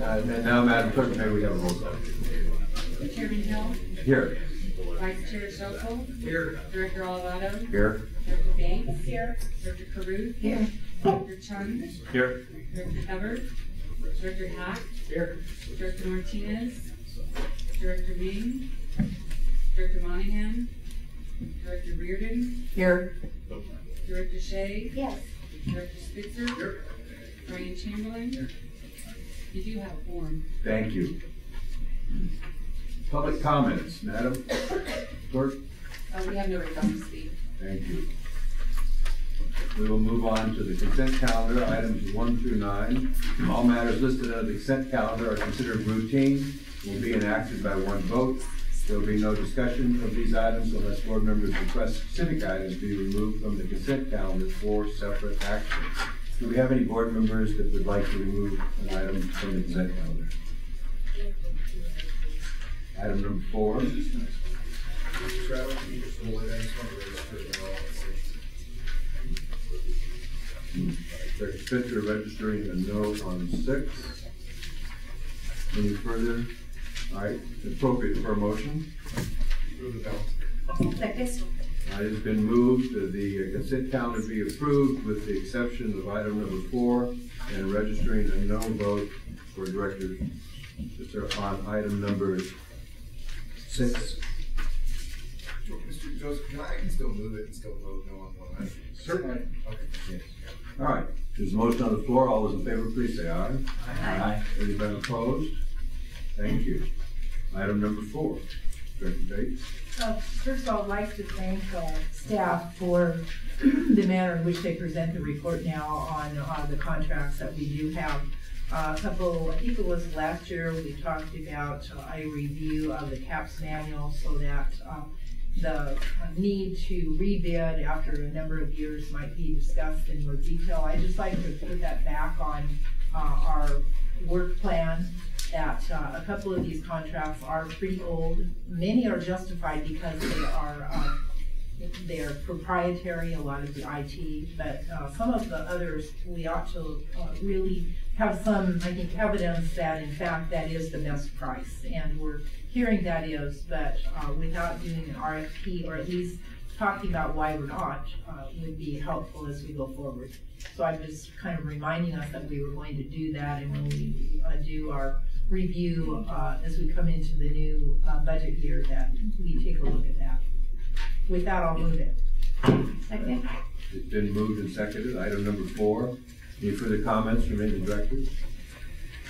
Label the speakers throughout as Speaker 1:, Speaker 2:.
Speaker 1: Uh, And now, Madam Clerk, may we have a roll call?
Speaker 2: Chairman Hill,
Speaker 1: Here.
Speaker 2: Vice Chair Sokol,
Speaker 1: Here.
Speaker 2: Director Olivado,
Speaker 1: Here.
Speaker 2: Director Bates. Here. Director Caruth. Here. Director Chung,
Speaker 1: Here.
Speaker 2: Director Everett, Director Hack,
Speaker 1: Here.
Speaker 2: Director Martinez, Director Ming, Director Monahan, Director Reardon,
Speaker 3: Here.
Speaker 2: Director Shea,
Speaker 3: Yes.
Speaker 2: Director Spitzer, Here. Brian Chamberlain. You do have a form.
Speaker 1: Thank you. Public comments, Madam Clerk?
Speaker 2: Uh, we have no request to speak.
Speaker 1: Thank you. We will move on to the consent calendar, items one through nine. All matters listed on the consent calendar are considered routine, will be enacted by one vote. There will be no discussion of these items unless board members request specific items be removed from the consent calendar for separate action. Do we have any board members that would like to remove an item from the consent calendar? Item number four. Director Spitzer registering a no on six. Any further? All right, appropriate for a motion.
Speaker 3: Move the Second.
Speaker 1: Uh, It has been moved that the consent calendar be approved with the exception of item number four and registering a no vote for Director Spitzer on item number six.
Speaker 4: Mr. Joseph, can I, I can still move it and still vote no on one item?
Speaker 1: Certainly.
Speaker 4: Okay.
Speaker 1: Yes. All right, there's a motion on the floor. All those in favor, please say aye.
Speaker 3: Aye.
Speaker 1: Anybody opposed? Thank you. Item number four, Director Bates.
Speaker 5: Uh, First of all, I'd like to thank uh, staff for the manner in which they present the report now on uh, the contracts that we do have. Uh, A couple, I think it was last year, we talked about uh, a review of the CAPS manual so that uh, the uh, need to rebid after a number of years might be discussed in more detail. I'd just like to put that back on our work plan that uh, a couple of these contracts are pretty old. Many are justified because they are, uh, they're proprietary, a lot of the IT, but uh, some of the others, we ought to uh, really have some, I think, evidence that in fact that is the best price. And we're hearing that is, but uh, without doing an RFP, or at least talking about why we're not, uh, would be helpful as we go forward. So I'm just kind of reminding us that we were going to do that, and when we uh, do our review uh, as we come into the new uh, budget year, that we take a look at that. With that, I'll move it.
Speaker 3: Second.
Speaker 1: It's been moved and seconded. Item number four. Any further comments from any directors?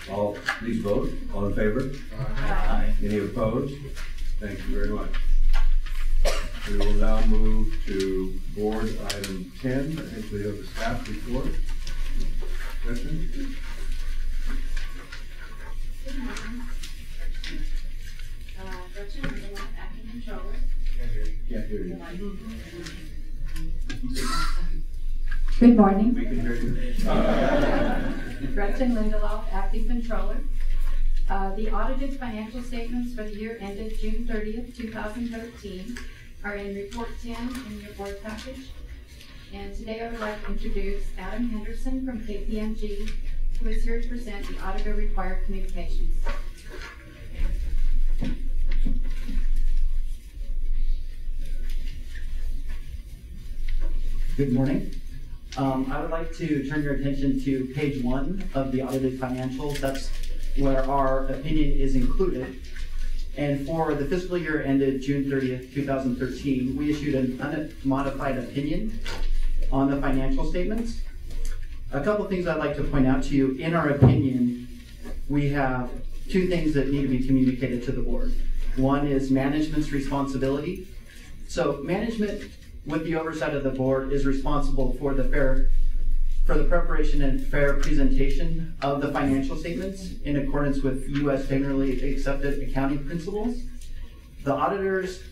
Speaker 1: All, please vote. All in favor?
Speaker 3: Aye.
Speaker 1: Any opposed? Thank you very much. We will now move to board item ten. I think we have the staff report. Question?
Speaker 6: Uh, Gretchen, I'm the acting controller.
Speaker 1: Can't hear you.
Speaker 6: Good morning.
Speaker 1: We can hear you.
Speaker 6: Gretchen Lindelof, acting controller. Uh, the audited financial statements for the year ended June thirtieth, two thousand thirteen are in report ten in your board package. And today I would like to introduce Adam Henderson from KPMG, who is here to present the auditor required communications.
Speaker 7: Good morning. Um, I would like to turn your attention to page one of the audited financials. That's where our opinion is included. And for the fiscal year ended June 30th, 2013, we issued an unmodified opinion on the financial statements. A couple things I'd like to point out to you. In our opinion, we have two things that need to be communicated to the board. One is management's responsibility. So management, with the oversight of the board, is responsible for the fair, for the preparation and fair presentation of the financial statements in accordance with U.S. generally accepted accounting principles. The auditor's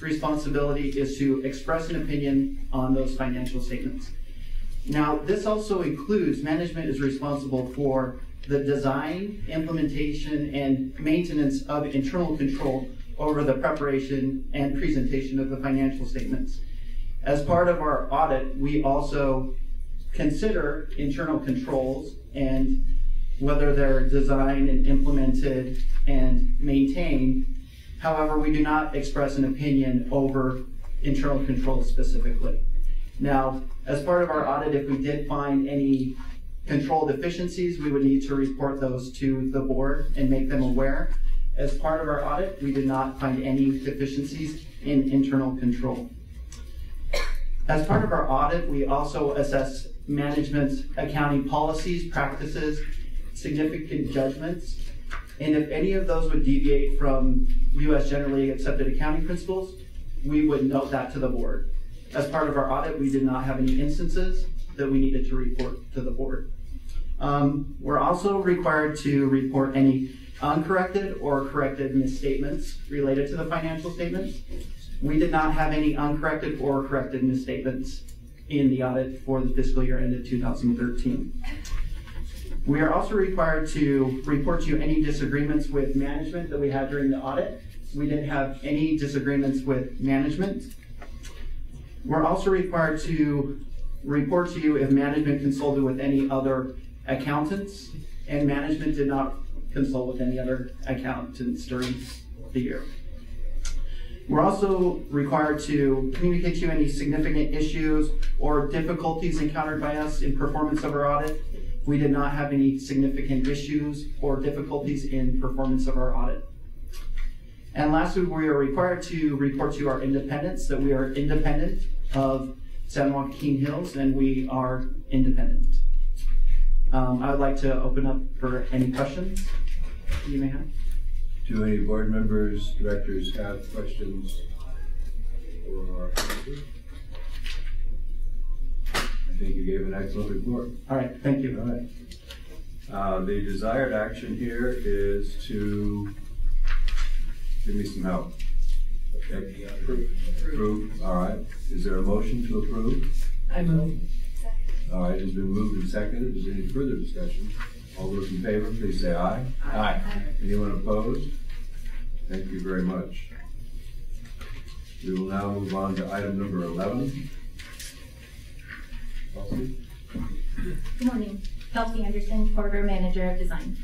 Speaker 7: responsibility is to express an opinion on those financial statements. Now, this also includes, management is responsible for the design, implementation, and maintenance of internal control over the preparation and presentation of the financial statements. As part of our audit, we also consider internal controls and whether they're designed and implemented and maintained. However, we do not express an opinion over internal controls specifically. Now, as part of our audit, if we did find any control deficiencies, we would need to report those to the board and make them aware. As part of our audit, we did not find any deficiencies in internal control. As part of our audit, we also assess management's accounting policies, practices, significant judgments, and if any of those would deviate from U.S. generally accepted accounting principles, we would note that to the board. As part of our audit, we did not have any instances that we needed to report to the board. Um, we're also required to report any uncorrected or corrected misstatements related to the financial statements. We did not have any uncorrected or corrected misstatements in the audit for the fiscal year ended 2013. We are also required to report to you any disagreements with management that we had during the audit. We didn't have any disagreements with management. We're also required to report to you if management consulted with any other accountants, and management did not consult with any other accountants during the year. We're also required to communicate to you any significant issues or difficulties encountered by us in performance of our audit. We did not have any significant issues or difficulties in performance of our audit. And lastly, we are required to report to our independence, that we are independent of San Joaquin Hills and we are independent. Um, I would like to open up for any questions you may have.
Speaker 1: Do any board members, directors have questions for our auditor? I think you gave an excellent report.
Speaker 7: All right, thank you.
Speaker 1: All right. Uh, the desired action here is to, give me some help. Okay, Approve. Approve, all right. Is there a motion to approve?
Speaker 5: I move.
Speaker 1: All right, it's been moved and seconded. Is there any further discussion? All those in favor, please say aye. Aye. Anyone opposed? Thank you very much. We will now move on to item number eleven. Kelsey?
Speaker 3: Good morning. Kelsey Anderson, Corridor Manager of Design.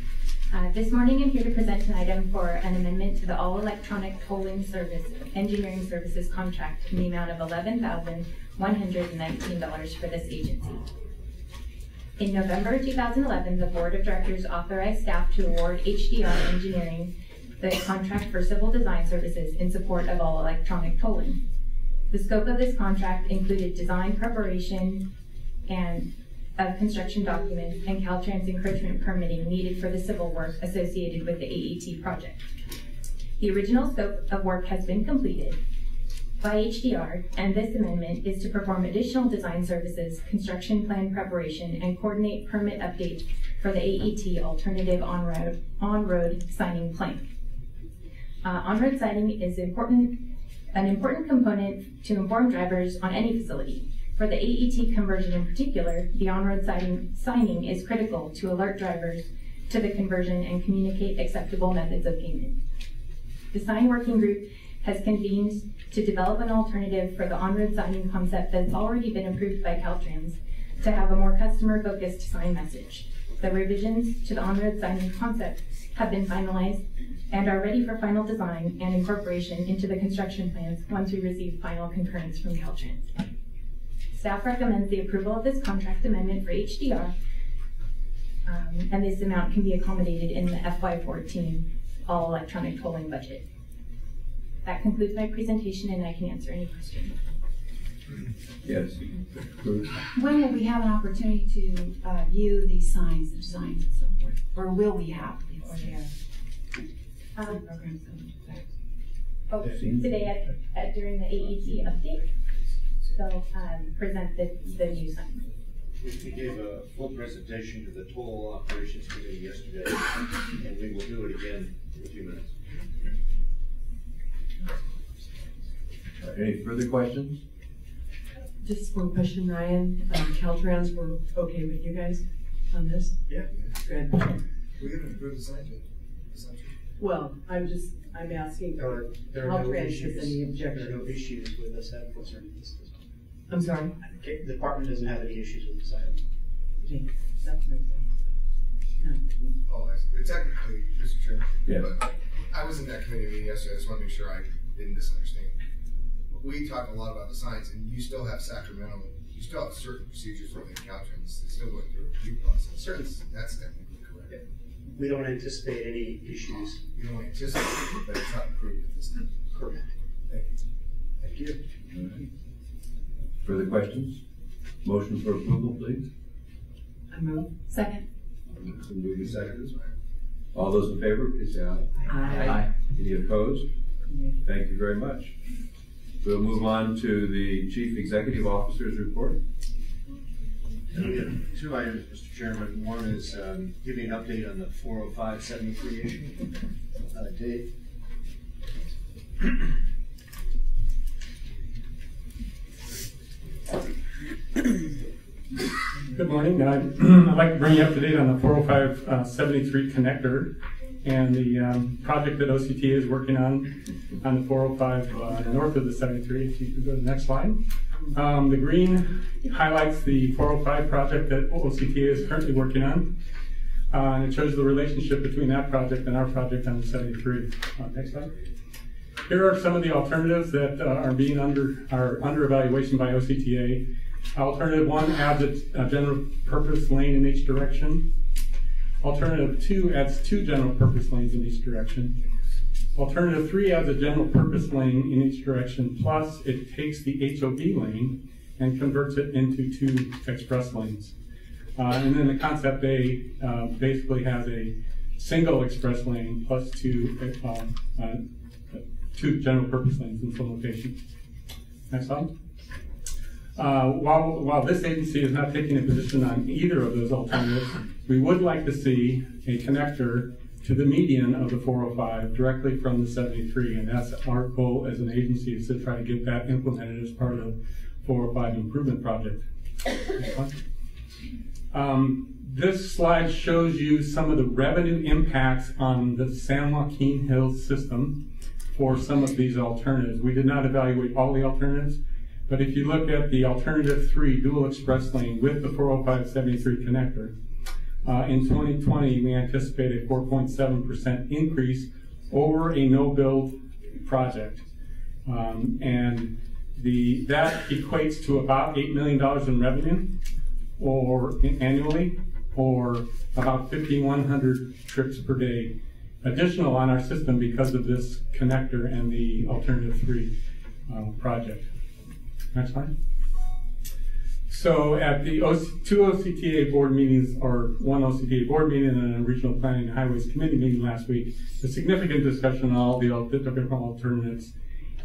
Speaker 3: Uh, This morning, I'm here to present an item for an amendment to the all-electronic tolling service, engineering services contract in the amount of $11,119 for this agency. In November 2011, the Board of Directors authorized staff to award HDR Engineering the contract for civil design services in support of all electronic tolling. The scope of this contract included design preparation and of construction documents and Caltrans encroachment permitting needed for the civil work associated with the AET project. The original scope of work has been completed by HDR, and this amendment is to perform additional design services, construction plan preparation, and coordinate permit updates for the AET alternative on-road, on-road signing plan. Uh, on-road signing is important, an important component to inform drivers on any facility. For the AET conversion in particular, the on-road signing, signing is critical to alert drivers to the conversion and communicate acceptable methods of payment. The sign working group has convened to develop an alternative for the on-road signing concept that's already been approved by Caltrans to have a more customer-focused sign message. The revisions to the on-road signing concept have been finalized and are ready for final design and incorporation into the construction plans once we receive final concurrence from Caltrans. Staff recommends the approval of this contract amendment for HDR, um, and this amount can be accommodated in the FY14 all electronic tolling budget. That concludes my presentation, and I can answer any questions.
Speaker 1: Yes.
Speaker 2: When will we have an opportunity to uh, view these signs, the designs and so forth? Or will we have before they are,
Speaker 3: Um,
Speaker 2: programs go into effect?
Speaker 3: oh, today at, at, during the AET update, so, um, present the, the new sign.
Speaker 8: We we gave a full presentation to the toll operations committee yesterday, and we will do it again in a few minutes.
Speaker 1: Uh, Any further questions?
Speaker 9: Just one question, Ryan. Um, Caltrans, we're okay with you guys on this?
Speaker 4: Yeah.
Speaker 9: Good.
Speaker 4: We haven't approved the sign yet. That's true.
Speaker 9: Well, I'm just, I'm asking,
Speaker 10: There are, there are no
Speaker 9: Caltrans has
Speaker 10: issues,
Speaker 9: any
Speaker 10: there are no
Speaker 9: objections?
Speaker 10: issues with this item concerning this design.
Speaker 9: I'm sorry.
Speaker 10: Okay, The department doesn't have any issues with this item.
Speaker 9: Okay, that's what I'm saying.
Speaker 4: But technically, Mr. Chairman.
Speaker 1: Yes.
Speaker 4: but I was in that committee meeting yesterday, I just wanna make sure I didn't misunderstand. We talked a lot about the science, and you still have Sacramento, you still have certain procedures for within Caltrans, it's still going through a review process.
Speaker 10: Certain.
Speaker 4: That's technically correct.
Speaker 10: We don't anticipate any issues.
Speaker 4: You don't anticipate, it, but it's not approved at this time.
Speaker 10: Correct.
Speaker 4: Thank you.
Speaker 10: Thank you.
Speaker 1: Further questions? Motion for approval, please.
Speaker 9: I move.
Speaker 2: Second.
Speaker 1: Move the second. All those in favor, please say aye.
Speaker 9: Aye.
Speaker 1: Any opposed? Thank you very much. We'll move on to the Chief Executive Officer's report.
Speaker 8: Two items, Mr. Chairman. One is um, give you an update on the 40573 issue. Uh, Dave?
Speaker 11: Good morning. I'd I'd like to bring you up to date on the 40573 connector and the um, project that OCTA is working on on the 405 uh, north of the 73. If you could go to the next slide. Um, The green highlights the 405 project that OCTA is currently working on. Uh, And it shows the relationship between that project and our project on the 73. Uh, Next slide. Here are some of the alternatives that uh, are being under, are under evaluation by OCTA. Alternative one adds a, a general purpose lane in each direction. Alternative two adds two general purpose lanes in each direction. Alternative three adds a general purpose lane in each direction, plus it takes the HOV lane and converts it into two express lanes. Uh, and then the concept A uh, basically has a single express lane plus two uh, uh, two general purpose lanes in some locations. Next slide. Uh, while, while this agency is not taking a position on either of those alternatives, we would like to see a connector to the median of the 405 directly from the 73, and that's our goal as an agency is to try to get that implemented as part of the 405 improvement project. Um, this slide shows you some of the revenue impacts on the San Joaquin Hills system for some of these alternatives. We did not evaluate all the alternatives, but if you look at the alternative three dual express lane with the 40573 connector, uh, in 2020 we anticipate a 4.7% increase over a no-build project, um, and the that equates to about eight million dollars in revenue, or annually, or about 5,100 trips per day additional on our system because of this connector and the alternative three uh, project. Next slide. So at the OC, two OCTA board meetings, or one OCTA board meeting and a regional planning and highways committee meeting last week, a significant discussion on all the different alternatives.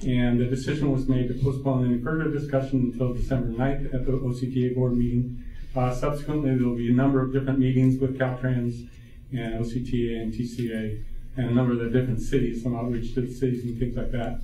Speaker 11: And the decision was made to postpone any further discussion until December 9th at the OCTA board meeting. Uh, subsequently, there will be a number of different meetings with Caltrans and OCTA and TCA and a number of the different cities, some outreach to the cities and things like that.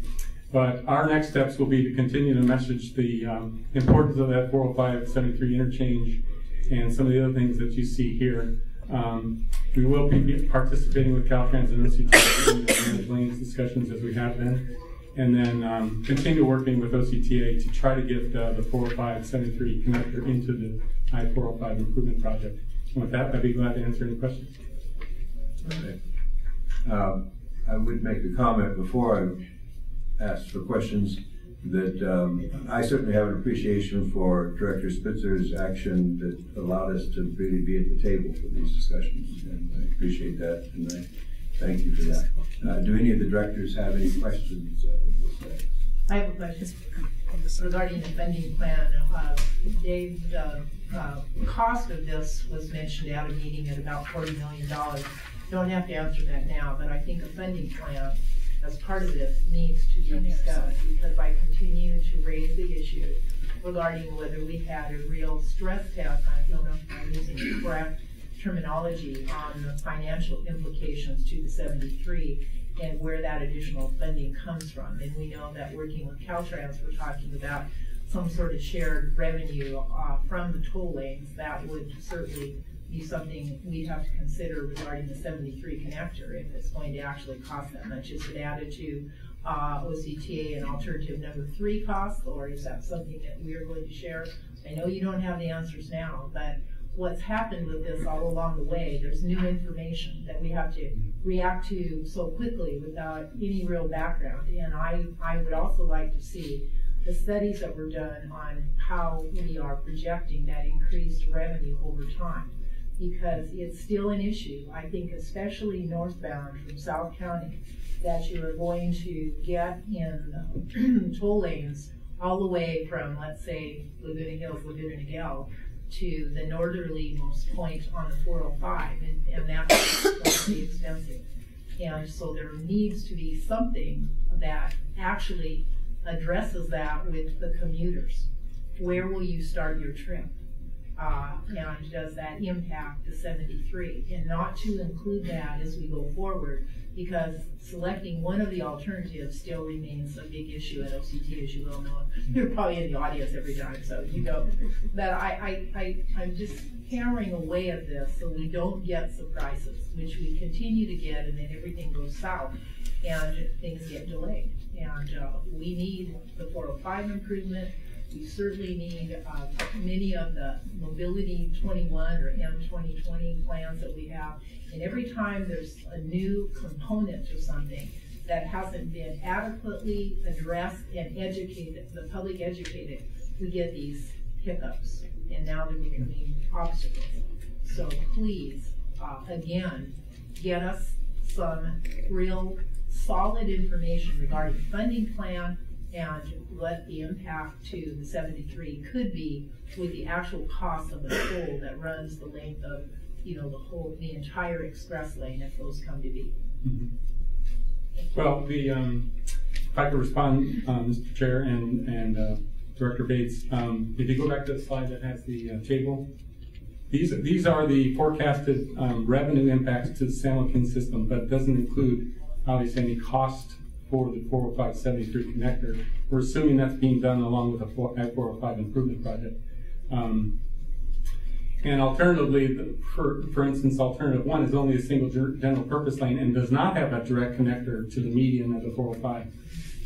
Speaker 11: But our next steps will be to continue to message the um, importance of that 405 73 interchange and some of the other things that you see here. Um, we will be participating with Caltrans and OCTA in the managed lanes discussions as we have been. And then um, continue working with OCTA to try to get uh, the 405 73 connector into the I 405 improvement project. And with that, I'd be glad to answer any questions.
Speaker 1: Okay. Um, I would make a comment before I ask for questions that um, I certainly have an appreciation for Director Spitzer's action that allowed us to really be at the table for these discussions, and I appreciate that, and I thank you for that. Uh, Do any of the directors have any questions?
Speaker 5: I have a question regarding the funding plan. Uh, Dave, the uh, cost of this was mentioned at a meeting at about forty million dollars. Don't have to answer that now, but I think a funding plan as part of this needs to be discussed because I continue to raise the issue regarding whether we had a real stress test, I don't know if I'm using the correct terminology, on the financial implications to the seventy-three and where that additional funding comes from. And we know that working with Caltrans, we're talking about some sort of shared revenue uh, from the toll lanes. That would certainly be something we'd have to consider regarding the seventy-three connector, if it's going to actually cost that much. Is it added to uh, OCTA and alternative number three cost, or is that something that we are going to share? I know you don't have the answers now, but what's happened with this all along the way, there's new information that we have to react to so quickly without any real background. And I, I would also like to see the studies that were done on how we are projecting that increased revenue over time. Because it's still an issue, I think especially northbound from South County, that you are going to get in uh, toll lanes all the way from, let's say, Laguna Hills, Laguna Niguel, to the northerlymost point on the 405, and, and that's going to be expensive. And so there needs to be something that actually addresses that with the commuters. Where will you start your trip? Uh, and does that impact the 73? And not to include that as we go forward, because selecting one of the alternatives still remains a big issue at OCT, as you well know. You're probably in the audience every time, so you know. But I, I, I, I'm just hammering away at this so we don't get surprises, which we continue to get, and then everything goes south and things get delayed. And uh, we need the 405 improvement. We certainly need uh, many of the Mobility 21 or M2020 plans that we have. And every time there's a new component or something that hasn't been adequately addressed and educated, the public educated, we get these hiccups. And now they're becoming obstacles. So please, uh, again, get us some real solid information regarding funding plan and what the impact to the 73 could be with the actual cost of the toll that runs the length of, you know, the whole, the entire express lane if those come to be.
Speaker 11: Well, the, um, if I could respond, uh, Mr. Chair and, and, uh, Director Bates, um, if you go back to the slide that has the, uh, table, these, these are the forecasted, um, revenue impacts to the San Joaquin system, but doesn't include, obviously, any cost for the 405 73 connector. We're assuming that's being done along with a 405 improvement project. Um, and alternatively, for, for instance, alternative one is only a single general purpose lane and does not have a direct connector to the median of the 405.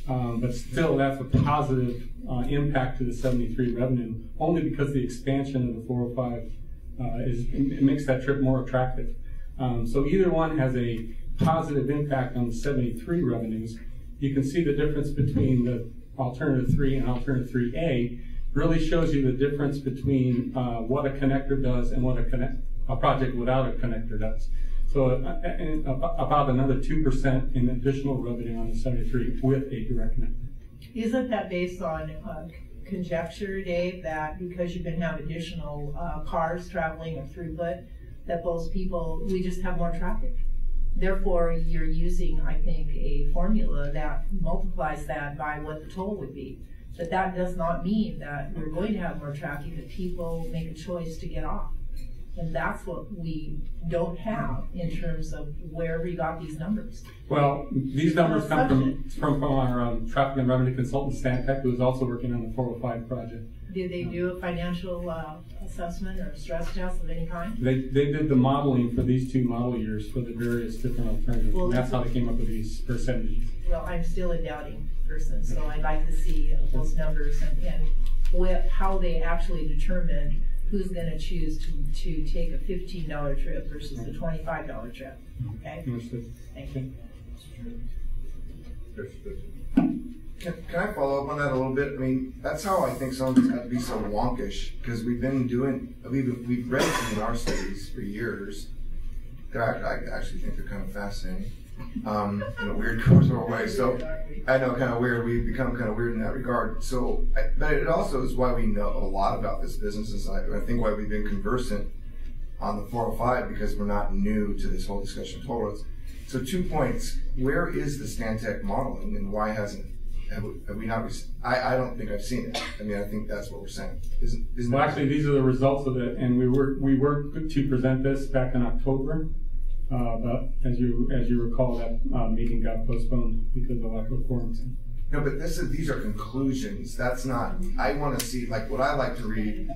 Speaker 11: Um, but still, that's a positive uh, impact to the 73 revenue, only because the expansion of the 405 uh, is it makes that trip more attractive. Um, so either one has a positive impact on the 73 revenues. You can see the difference between the alternative 3 and alternative 3A really shows you the difference between uh, what a connector does and what a connect a project without a connector does. So uh, about another 2% in additional revenue on the 73 with a direct connector.
Speaker 5: Isn't that based on uh, conjecture, Dave, that because you can have additional uh, cars traveling or throughput, that those people, we just have more traffic? Therefore, you're using, I think, a formula that multiplies that by what the toll would be. But that does not mean that we're going to have more traffic, that people make a choice to get off. And that's what we don't have in terms of where we got these numbers.
Speaker 11: Well, these numbers come from, from, from our um, traffic and revenue consultant, Stantec, who is also working on the 405 project.
Speaker 5: Did they do a financial uh, assessment or stress test of any kind?
Speaker 11: They, they did the modeling for these two model years for the various different alternatives.
Speaker 5: Well,
Speaker 11: and that's how they came up with these percentages.
Speaker 5: Well, I'm still a doubting person, so I'd like to see uh, those numbers and, and what, how they actually determined who's gonna choose to, to take a fifteen dollar trip versus the twenty-five dollar trip, okay?
Speaker 11: Understood.
Speaker 5: Thank you.
Speaker 4: Can, can I follow up on that a little bit? I mean, that's how I think some of it's got to be so wonkish because we've been doing, we've, we've read in our studies for years. They're, I actually think they're kind of fascinating um, in a weird cultural way. So I know kind of weird. We've become kind of weird in that regard. So, I, but it also is why we know a lot about this business. and I, I think why we've been conversant on the 405 because we're not new to this whole discussion of toll roads. So two points. Where is the Stantec modeling and why hasn't, have we, have we not, rec- I, I don't think I've seen it. I mean, I think that's what we're saying. Isn't, isn't
Speaker 11: Well, actually, these are the results of it, and we were, we were to present this back in October. Uh, but as you, as you recall, that, uh, meeting got postponed because of lack of quorum.
Speaker 4: No, but this is, these are conclusions. That's not, I want to see, like, what I like to read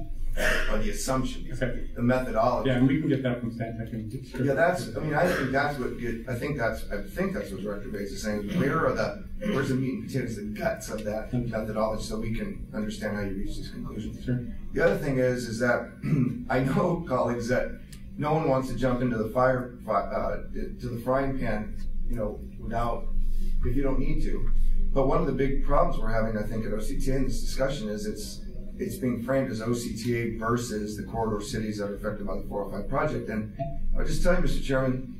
Speaker 4: or the assumptions,
Speaker 11: Okay.
Speaker 4: the methodology.
Speaker 11: Yeah, and we can get that from Stantec and sure.
Speaker 4: Yeah, that's, I mean, I think that's what, I think that's, I think that's what Director Bates is saying, where are the, where's the meat and potatoes, the guts of that methodology, so we can understand how you reach these conclusions.
Speaker 11: Sure.
Speaker 4: The other thing is, is that I know colleagues that no one wants to jump into the fire, uh, to the frying pan, you know, without, if you don't need to. But one of the big problems we're having, I think, at OCTA in this discussion is it's, it's being framed as OCTA versus the corridor cities that are affected by the 405 project. And I'll just tell you, Mr. Chairman,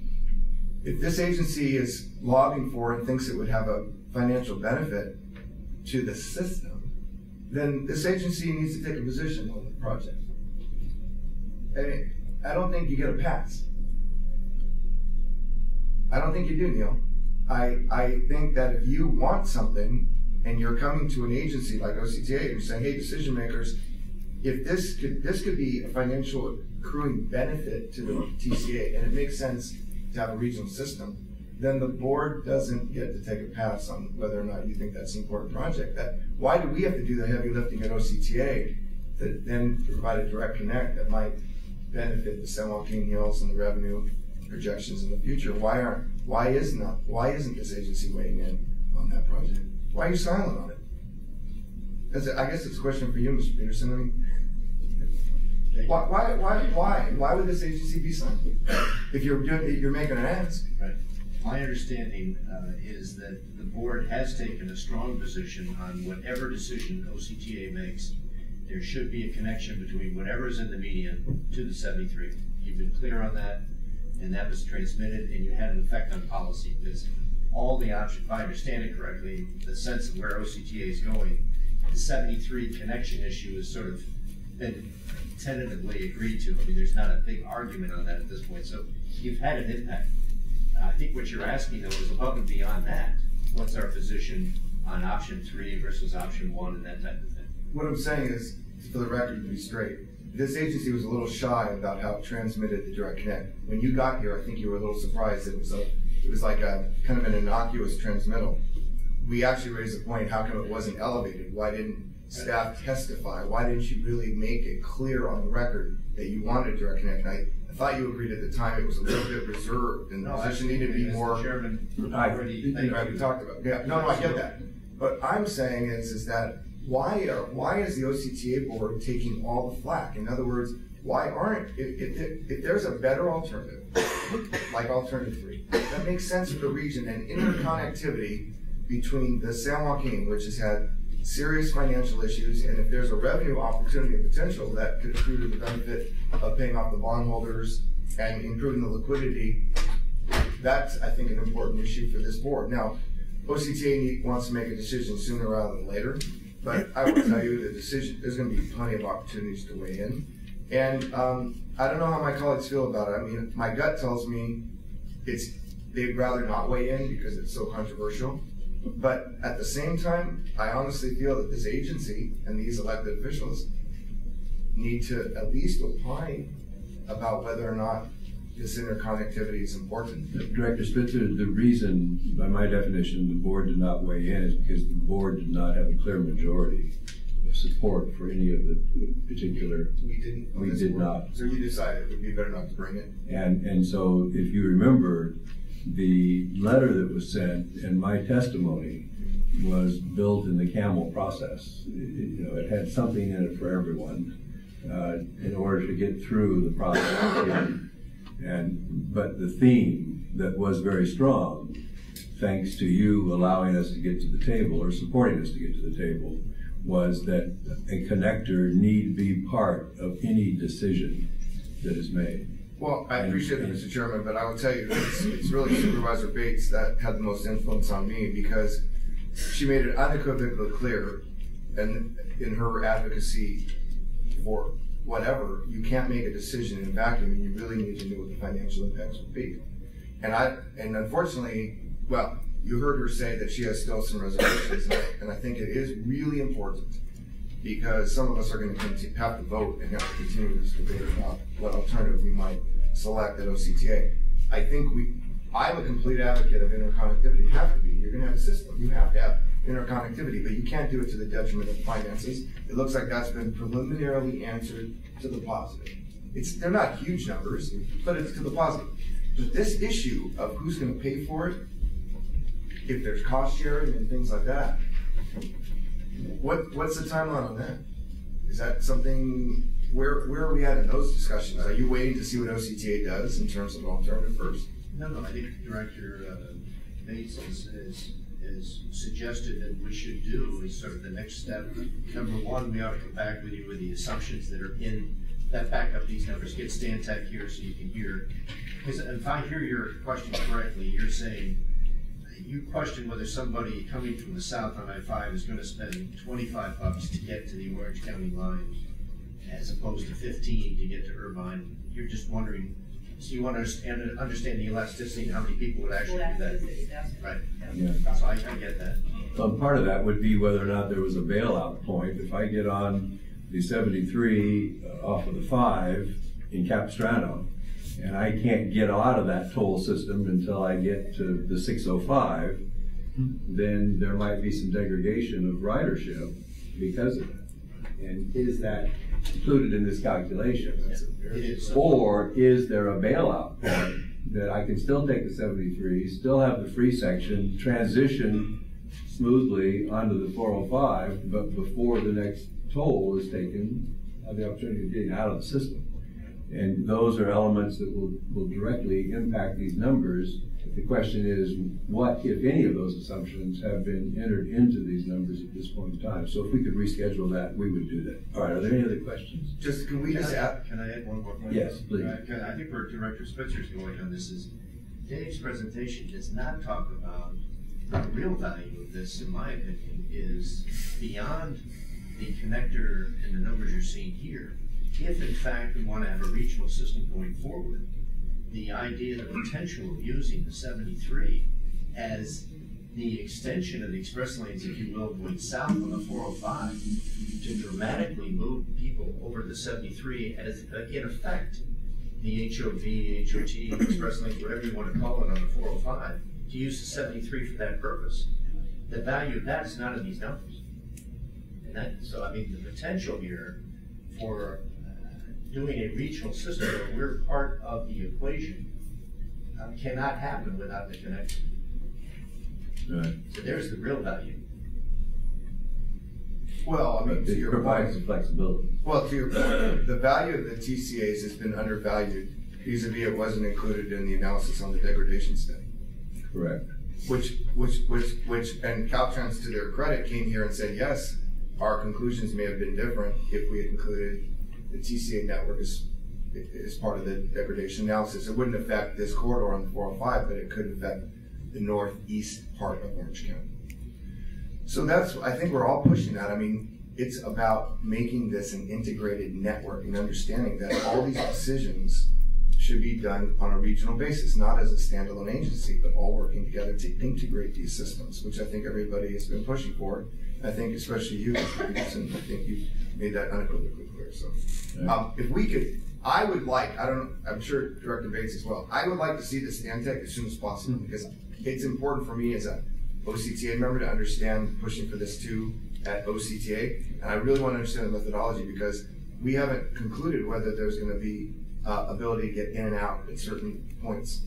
Speaker 4: if this agency is lobbying for and thinks it would have a financial benefit to the system, then this agency needs to take a position on the project. And I don't think you get a pass. I don't think you do, Neil. I, I think that if you want something and you're coming to an agency like OCTA and you're saying, hey, decision makers, if this could this could be a financial accruing benefit to the TCA and it makes sense to have a regional system, then the board doesn't get to take a pass on whether or not you think that's an important project. That why do we have to do the heavy lifting at OCTA to then provide a direct connect that might benefit the San Joaquin Hills and the revenue projections in the future? Why aren't why is not why isn't this agency weighing in on that project? Why are you silent on it? That's I guess it's a question for you, Mr. Peterson. I mean, why, why, why, why, why would this agency be silent? If you're doing, you're making an ask.
Speaker 8: Right. My understanding uh, is that the board has taken a strong position on whatever decision OCTA makes. There should be a connection between whatever is in the median to the 73. You've been clear on that, and that was transmitted, and you had an effect on policy. Because all the options, if I understand it correctly, the sense of where OCTA is going, the 73 connection issue is sort of been tentatively agreed to. I mean, there's not a big argument on that at this point. So you've had an impact. I think what you're asking though is above and beyond that. What's our position on option three versus option one and that type of thing?
Speaker 4: What I'm saying is, for the record to be straight, this agency was a little shy about how it transmitted the direct connect. When you got here, I think you were a little surprised. It was a, it was like a kind of an innocuous transmittal. We actually raised the point: how come it wasn't elevated? Why didn't staff testify? Why didn't you really make it clear on the record that you wanted direct connect? And I, I thought you agreed at the time it was a little bit reserved and the position needed to be more.
Speaker 8: Chairman,
Speaker 4: I,
Speaker 8: already,
Speaker 4: right, we talked about, yeah, no, no, I get that. But I'm saying is, is that why are, why is the OCTA board taking all the flack? In other words, why aren't, if, if, if there's a better alternative, like alternative three, that makes sense for the region and interconnectivity between the San Joaquin, which has had serious financial issues, and if there's a revenue opportunity and potential that could accrue to the benefit of paying off the bondholders and improving the liquidity, that's, I think, an important issue for this board. Now, OCTA wants to make a decision sooner rather than later, but I will tell you, the decision, there's gonna be plenty of opportunities to weigh in. And, um, I don't know how my colleagues feel about it. I mean, my gut tells me it's, they'd rather not weigh in because it's so controversial. But at the same time, I honestly feel that this agency and these elected officials need to at least opine about whether or not this interconnectivity is important.
Speaker 1: Director Spitzer, the reason, by my definition, the board did not weigh in is because the board did not have a clear majority support for any of the particular,
Speaker 4: We didn't.
Speaker 1: We did
Speaker 4: board.
Speaker 1: not.
Speaker 4: So you decided it would be better not to bring it.
Speaker 1: and, and so if you remember, the letter that was sent and my testimony was built in the Camel process. It- it- You know, it had something in it for everyone, uh, in order to get through the process. And, but the theme that was very strong, thanks to you allowing us to get to the table or supporting us to get to the table, was that a connector need be part of any decision that is made.
Speaker 4: Well, I appreciate it, Mr. Chairman, but I will tell you, it's, it's really Supervisor Bates that had the most influence on me because she made it unequivocally clear and in her advocacy for whatever, you can't make a decision in a vacuum and you really need to know what the financial impacts would be. And I, and unfortunately, well, you heard her say that she has still some reservations and I, think it is really important because some of us are going to have to vote and have to continue this debate about what alternative we might select at OCTA. I think we, I'm a complete advocate of interconnectivity. You have to be. You're going to have a system. You have to have interconnectivity, but you can't do it to the detriment of finances. It looks like that's been preliminarily answered to the positive. It's, they're not huge numbers, but it's to the positive. But this issue of who's gonna pay for it, if there's cost sharing and things like that, what, what's the timeline on that? Is that something, where, where are we at in those discussions? Are you waiting to see what OCTA does in terms of alternative first?
Speaker 8: No, no, I think Director uh, Bates has, has, has suggested that we should do is sort of the next step. Number one, we ought to come back with you with the assumptions that are in, that back up these numbers. Get Stantec here so you can hear. Because if I hear your question correctly, you're saying, you question whether somebody coming from the south on I-5 is gonna spend twenty-five bucks to get to the Orange County line as opposed to fifteen to get to Irvine. You're just wondering, so you want to understand, understand the elasticity and how many people would actually do that? Right.
Speaker 1: Yeah.
Speaker 8: So I, I get that.
Speaker 1: So part of that would be whether or not there was a bailout point. If I get on the seventy-three uh, off of the five in Capistrano, and I can't get out of that toll system until I get to the six oh five, then there might be some degradation of ridership because of that. And is that included in this calculation? Or is there a bailout point that I can still take the seventy-three, still have the free section, transition smoothly onto the four oh five, but before the next toll is taken, have the opportunity of getting out of the system? And those are elements that will, will directly impact these numbers. The question is, what, if any of those assumptions have been entered into these numbers at this point in time? So if we could reschedule that, we would do that. All right, are there any other questions?
Speaker 4: Just, can we
Speaker 8: Can
Speaker 4: just
Speaker 8: I,
Speaker 4: add,
Speaker 8: can I add one more point?
Speaker 1: Yes, please.
Speaker 8: Uh, I think where Director Spitzer's going on this is, Dave's presentation does not talk about the real value of this, in my opinion, is beyond the connector and the numbers you're seeing here. If in fact we want to have a regional system going forward, the idea, the potential of using the seventy-three as the extension of the express lanes, if you will, going south on the four oh five to dramatically move people over the seventy-three as, in effect, the HOV, HOT, express lane, whatever you want to call it on the four oh five, to use the seventy-three for that purpose. The value of that is not in these numbers. And that, so I mean, the potential here for doing a regional system where we're part of the equation uh, cannot happen without the connection.
Speaker 1: Right.
Speaker 8: So there's the real value.
Speaker 4: well, I mean,
Speaker 1: But
Speaker 4: to your
Speaker 1: provides
Speaker 4: point,
Speaker 1: the flexibility.
Speaker 4: well, to your point, the value of the TCAs has been undervalued vis-à-vis it wasn't included in the analysis on the degradation study.
Speaker 1: Correct.
Speaker 4: Which, which, which, which, and Caltrans, to their credit, came here and said, yes, our conclusions may have been different if we had included the TCA network is as part of the degradation analysis. It wouldn't affect this corridor on the 405, but it could affect the northeast part of Orange County. So that's, I think we're all pushing that. I mean, it's about making this an integrated network and understanding that all these decisions should be done on a regional basis, not as a standalone agency, but all working together to integrate these systems, which I think everybody has been pushing for. I think especially you, Mr. Peterson, I think you made that unequivocally clear. So, um, if we could, I would like. I don't. I'm sure Director Bates as well, I would like to see this Stantec as soon as possible because it's important for me as a OCTA member to understand pushing for this too at OCTA. And I really want to understand the methodology because we haven't concluded whether there's going to be uh, ability to get in and out at certain points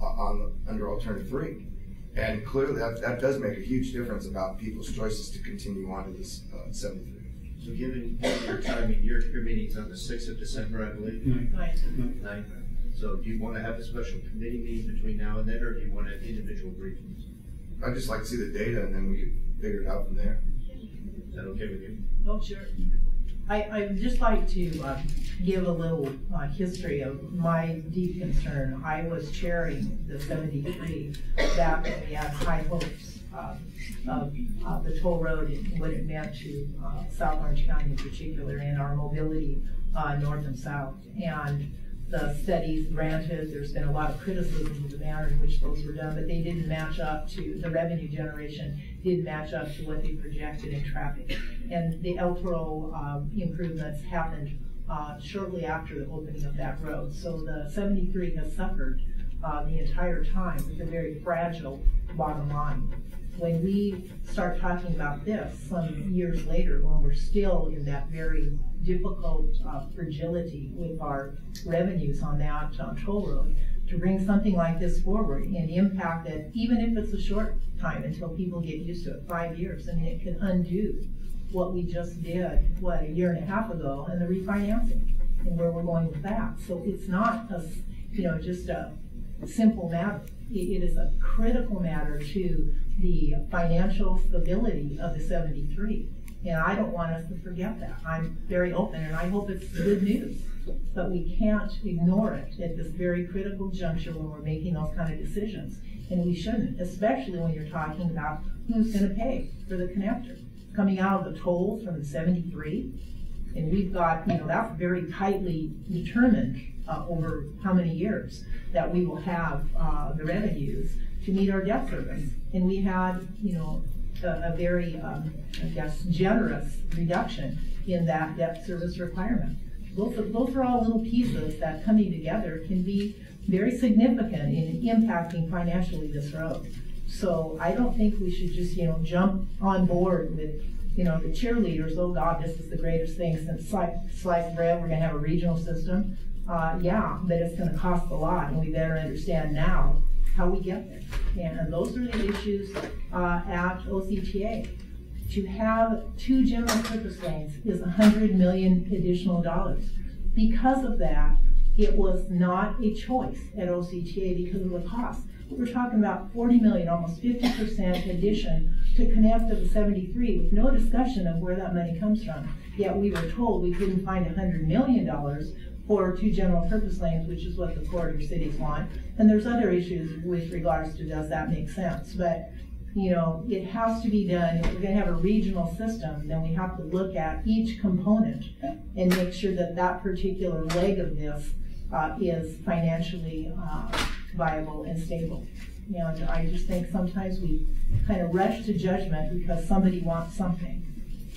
Speaker 4: uh, on under alternative three. And clearly that, that does make a huge difference about people's choices to continue on to this uh, 73.
Speaker 8: So given your timing, your, your meeting's on the sixth of December, I believe? Ninth. So do you want to have a special committee meeting between now and then, or do you want to have individual briefings?
Speaker 4: I'd just like to see the data and then we could figure it out from there.
Speaker 8: Is that okay with you?
Speaker 5: Oh, sure. I, I'd just like to uh, give a little uh, history of my deep concern. I was chairing the 73 back when we had high hopes uh, of uh, the toll road and what it meant to uh, South Orange County in particular and our mobility north and south. And the studies granted, there's been a lot of criticism of the manner in which those were done, but they didn't match up to, the revenue generation didn't match up to what they projected in traffic. And the El Toro um, improvements happened uh, shortly after the opening of that road. So the 73 has suffered uh, the entire time with a very fragile bottom line. When we start talking about this some years later, when we're still in that very difficult uh, fragility with our revenues on that toll road, to bring something like this forward and impact it, even if it's a short time until people get used to it, five years, I mean, it can undo what we just did, what, a year and a half ago, and the refinancing, and where we're going with that. So it's not a, you know, just a simple matter. It, is a critical matter to the financial stability of the 73. And I don't want us to forget that. I'm very open, and I hope it's good news. But we can't ignore it at this very critical juncture when we're making those kind of decisions. And we shouldn't, especially when you're talking about who's going to pay for the connector. Coming out of the tolls from the 73, and we've got, you know, that's very tightly determined uh, over how many years that we will have uh, the revenues to meet our debt service. And we had, you know, a, a very, um, I guess, generous reduction in that debt service requirement. Those are, those are all little pieces that coming together can be very significant in impacting financially this road. So I don't think we should just, you know, jump on board with, you know, the cheerleaders. Oh God, this is the greatest thing since sliced, bread. We're going to have a regional system. Uh, yeah, but it's going to cost a lot, and we better understand now how we get there. And those are the issues uh, at OCTA. To have two general purpose lanes is 100 million additional dollars. Because of that, it was not a choice at OCTA because of the cost. We're talking about 40 million, almost 50% addition to connect to the 73 with no discussion of where that money comes from. Yet we were told we couldn't find $100 million for two general purpose lanes, which is what the corridor cities want. And there's other issues with regards to does that make sense. But you know, it has to be done. If we're going to have a regional system, then we have to look at each component and make sure that that particular leg of this uh, is financially uh, viable and stable. And I just think sometimes we kind of rush to judgment because somebody wants something.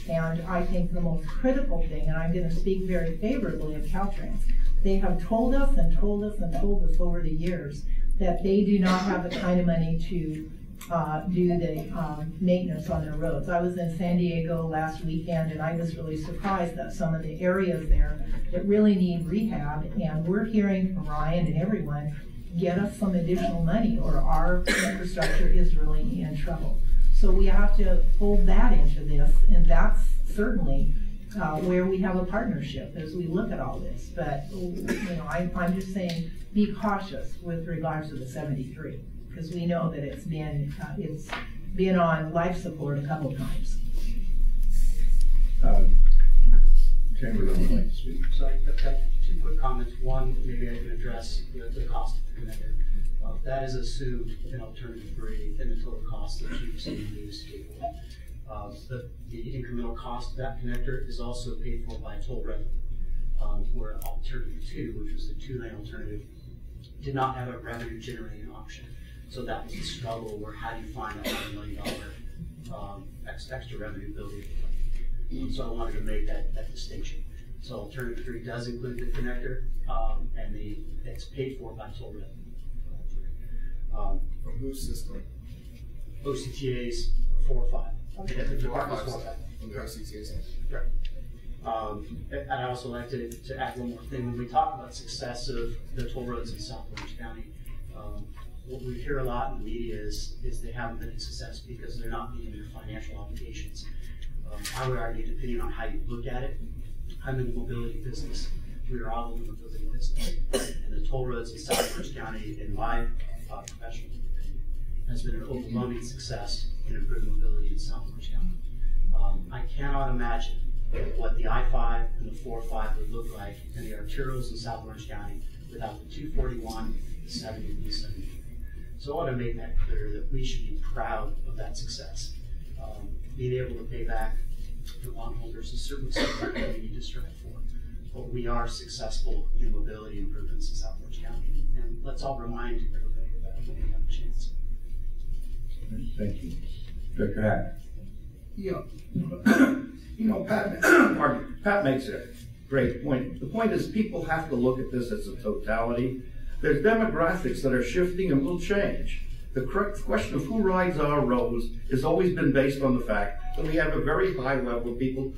Speaker 5: And I think the most critical thing, and I'm going to speak very favorably of Caltrans, they have told us and told us and told us over the years that they do not have the kind of money to uh, do the um, maintenance on their roads. I was in San Diego last weekend and I was really surprised that some of the areas there that really need rehab, and we're hearing from Ryan and everyone, get us some additional money or our infrastructure is really in trouble. So we have to fold that into this, and that's certainly uh, where we have a partnership as we look at all this. But you know, I, I'm just saying, be cautious with regards to the 73 because we know that it's been uh, it's been on life support a couple times.
Speaker 1: Uh, Chamberlain would like to speak.
Speaker 12: So I have two quick comments. One, maybe I can address the, the cost of the connector. Uh, that is assumed in alternative three in the total cost that you see in the news table. Uh, the, the incremental cost of that connector is also paid for by toll revenue. Um, where alternative two, which was the two-lane alternative, did not have a revenue generating option. So that was the struggle where how do you find a $100 million um, extra revenue building? So I wanted to make that, that distinction. So alternative three does include the connector, um, and the it's paid for by toll revenue.
Speaker 4: Um, From whose system?
Speaker 12: OCTA's four or five.
Speaker 4: Okay.
Speaker 12: The
Speaker 4: Four or
Speaker 12: department's
Speaker 4: five.
Speaker 12: four or five.
Speaker 4: From the OCTA's.
Speaker 12: Right. Um, and I also like to, to add one more thing. When we talk about success of the toll roads in South Orange County, um, what we hear a lot in the media is, is they haven't been a success because they're not meeting their financial obligations. Um, I would argue, depending on how you look at it, I'm in the mobility business. We are all in the mobility business. And the toll roads in South Orange County, in my uh, professional opinion, has been an overwhelming success in improving mobility in South Orange County. Um, I cannot imagine what the I-5 and the 405 would look like in the arterials in South Orange County without the 241, the 70, and the 73. So I want to make that clear that we should be proud of that success. Um, being able to pay back the bondholders is certainly something that we need to strive for. But we are successful in mobility improvements in South Orange County. And let's all remind everybody of that when we have a chance.
Speaker 1: Thank you. Director Hack.
Speaker 13: Yeah. you know, Pat, pardon, Pat makes a great point. The point is people have to look at this as a totality. there's demographics that are shifting and will change. The correct question of who rides our roads has always been based on the fact that we have a very high level of people,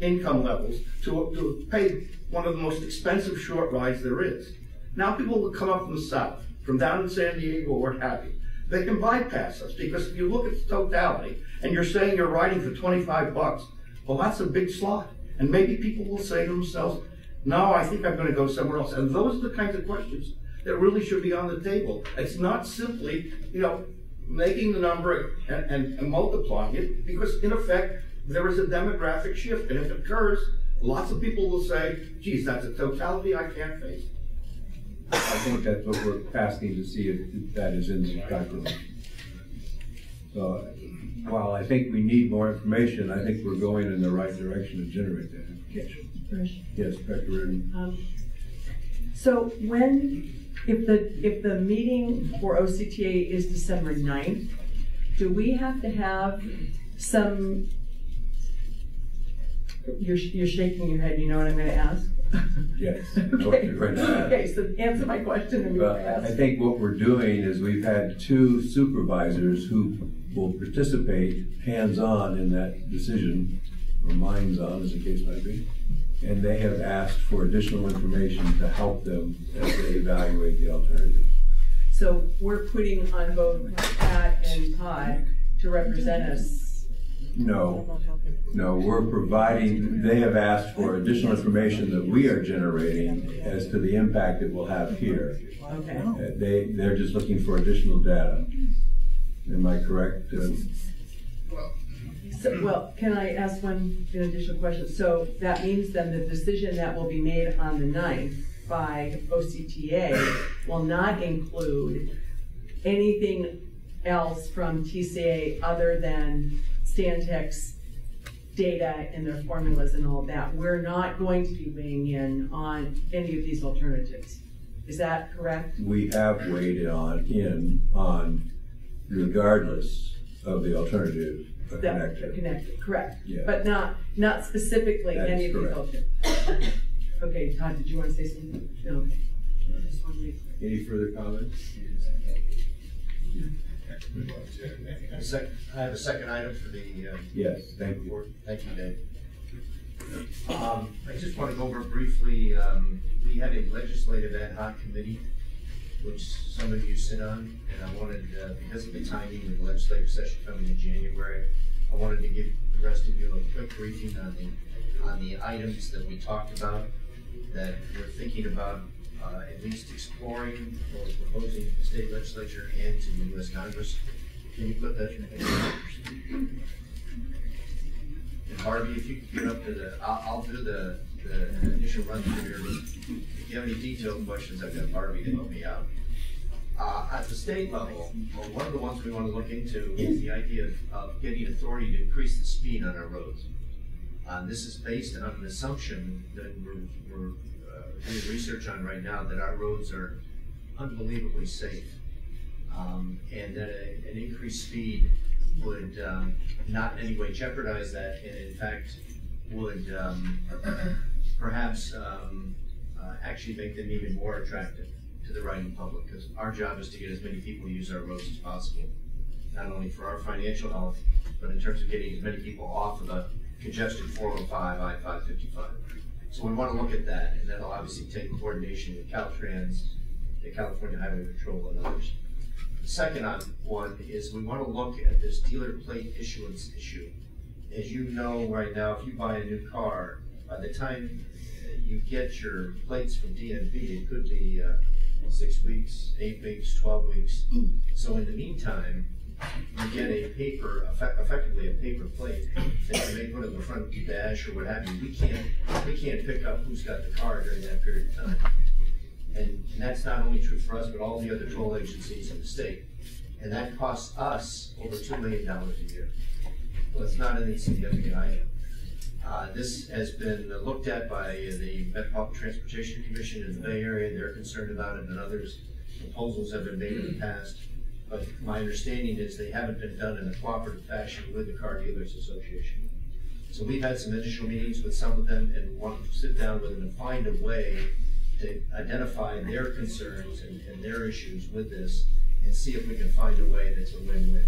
Speaker 13: income levels, to, to pay one of the most expensive short rides there is. Now people will come up from the south, from down in San Diego or what have you. They can bypass us because if you look at the totality and you're saying you're riding for 25 bucks, well, that's a big slot. And maybe people will say to themselves, no, I think I'm going to go somewhere else. And those are the kinds of questions that really should be on the table. It's not simply, you know, making the number and, and, and multiplying it because in effect, there is a demographic shift. And if it occurs, lots of people will say, geez, that's a totality I can't face.
Speaker 1: I think that's what we're asking to see if that is in the calculation. So while I think we need more information, I think we're going in the right direction to generate that information. Yes, Director Reardon.
Speaker 9: Um, So when, if the, if the meeting for OCTA is December 9th, do we have to have some, you're, you're shaking your head, you know what I'm gonna ask?
Speaker 1: Yes. I know what
Speaker 9: Okay,
Speaker 1: you're going to ask.
Speaker 9: okay, so answer my question and
Speaker 1: we'll I
Speaker 9: ask.
Speaker 1: think what we're doing is we've had two supervisors who will participate hands-on in that decision, or minds-on, as the case might be. And they have asked for additional information to help them as they evaluate the alternatives.
Speaker 9: So we're putting on both Pat and Todd to represent us.
Speaker 1: No, no, we're providing, they have asked for additional information that we are generating as to the impact it will have here.
Speaker 9: Okay.
Speaker 1: Uh, They, they're just looking for additional data. Am I correct? uh,
Speaker 9: So, mm. well, can I ask one additional question? So that means then the decision that will be made on the 9th by OCTA will not include anything else from TCA other than Stantec's data and their formulas and all that. We're not going to be weighing in on any of these alternatives. Is that correct?
Speaker 1: we have weighed on, in on regardless of the alternative uh,
Speaker 9: That
Speaker 1: connector.
Speaker 9: connected, correct.
Speaker 1: Yeah.
Speaker 9: But not, not specifically
Speaker 1: That
Speaker 9: any
Speaker 1: is
Speaker 9: of these
Speaker 1: correct.
Speaker 9: alternatives. Okay, Todd, did you want to say something? No. Okay. Just wanted to make-
Speaker 1: Any further comments?
Speaker 8: Sec- I have a second item for the, uh,
Speaker 1: Yes, thank you.
Speaker 8: report. Thank you, Dave. Um, I just want to go over briefly, um, we had a legislative ad hoc committee, which some of you sit on, and I wanted, uh, because of the timing of the legislative session coming in January, I wanted to give the rest of you a quick briefing on the, on the items that we talked about, that we're thinking about, uh, at least exploring or proposing to the state legislature and to the US Congress. Can you put that in? And Barbie, if you could get up to the, I'll, I'll do the, the initial run through here. If you have any detailed questions, I've got Barbie to help me out. Uh, at the state level, well, one of the ones we want to look into is the idea of, of getting authority to increase the speed on our roads. Uh, this is based on an assumption that we're, we're, uh, doing research on right now, that our roads are unbelievably safe. Um, and that a, an increased speed would, um, not in any way jeopardize that, and in fact, would, um, perhaps, um, uh, actually make them even more attractive to the riding public, because our job is to get as many people to use our roads as possible. Not only for our financial health, but in terms of getting as many people off of the congested four oh five, I five fifty-five. So we wanna look at that, and that'll obviously take coordination with Caltrans, the California Highway Patrol and others. The second one is we wanna look at this dealer plate issuance issue. As you know, right now, if you buy a new car, by the time uh, you get your plates from DMV, it could be, uh, six weeks, eight weeks, twelve weeks. So in the meantime, you get a paper, effect- effectively a paper plate that you may put on the front dash or what have you. We can't, we can't pick up who's got the car during that period of time. And, and that's not only true for us, but all the other toll agencies in the state. And that costs us over two million dollars a year. Well, it's not an insignificant item. Uh, this has been looked at by the Metropolitan Transportation Commission in the Bay Area, they're concerned about it, and others. Proposals have been made in the past, but my understanding is they haven't been done in a cooperative fashion with the Car Dealers Association. So we've had some initial meetings with some of them and want to sit down with them and find a way to identify their concerns and, and their issues with this and see if we can find a way that's a win-win.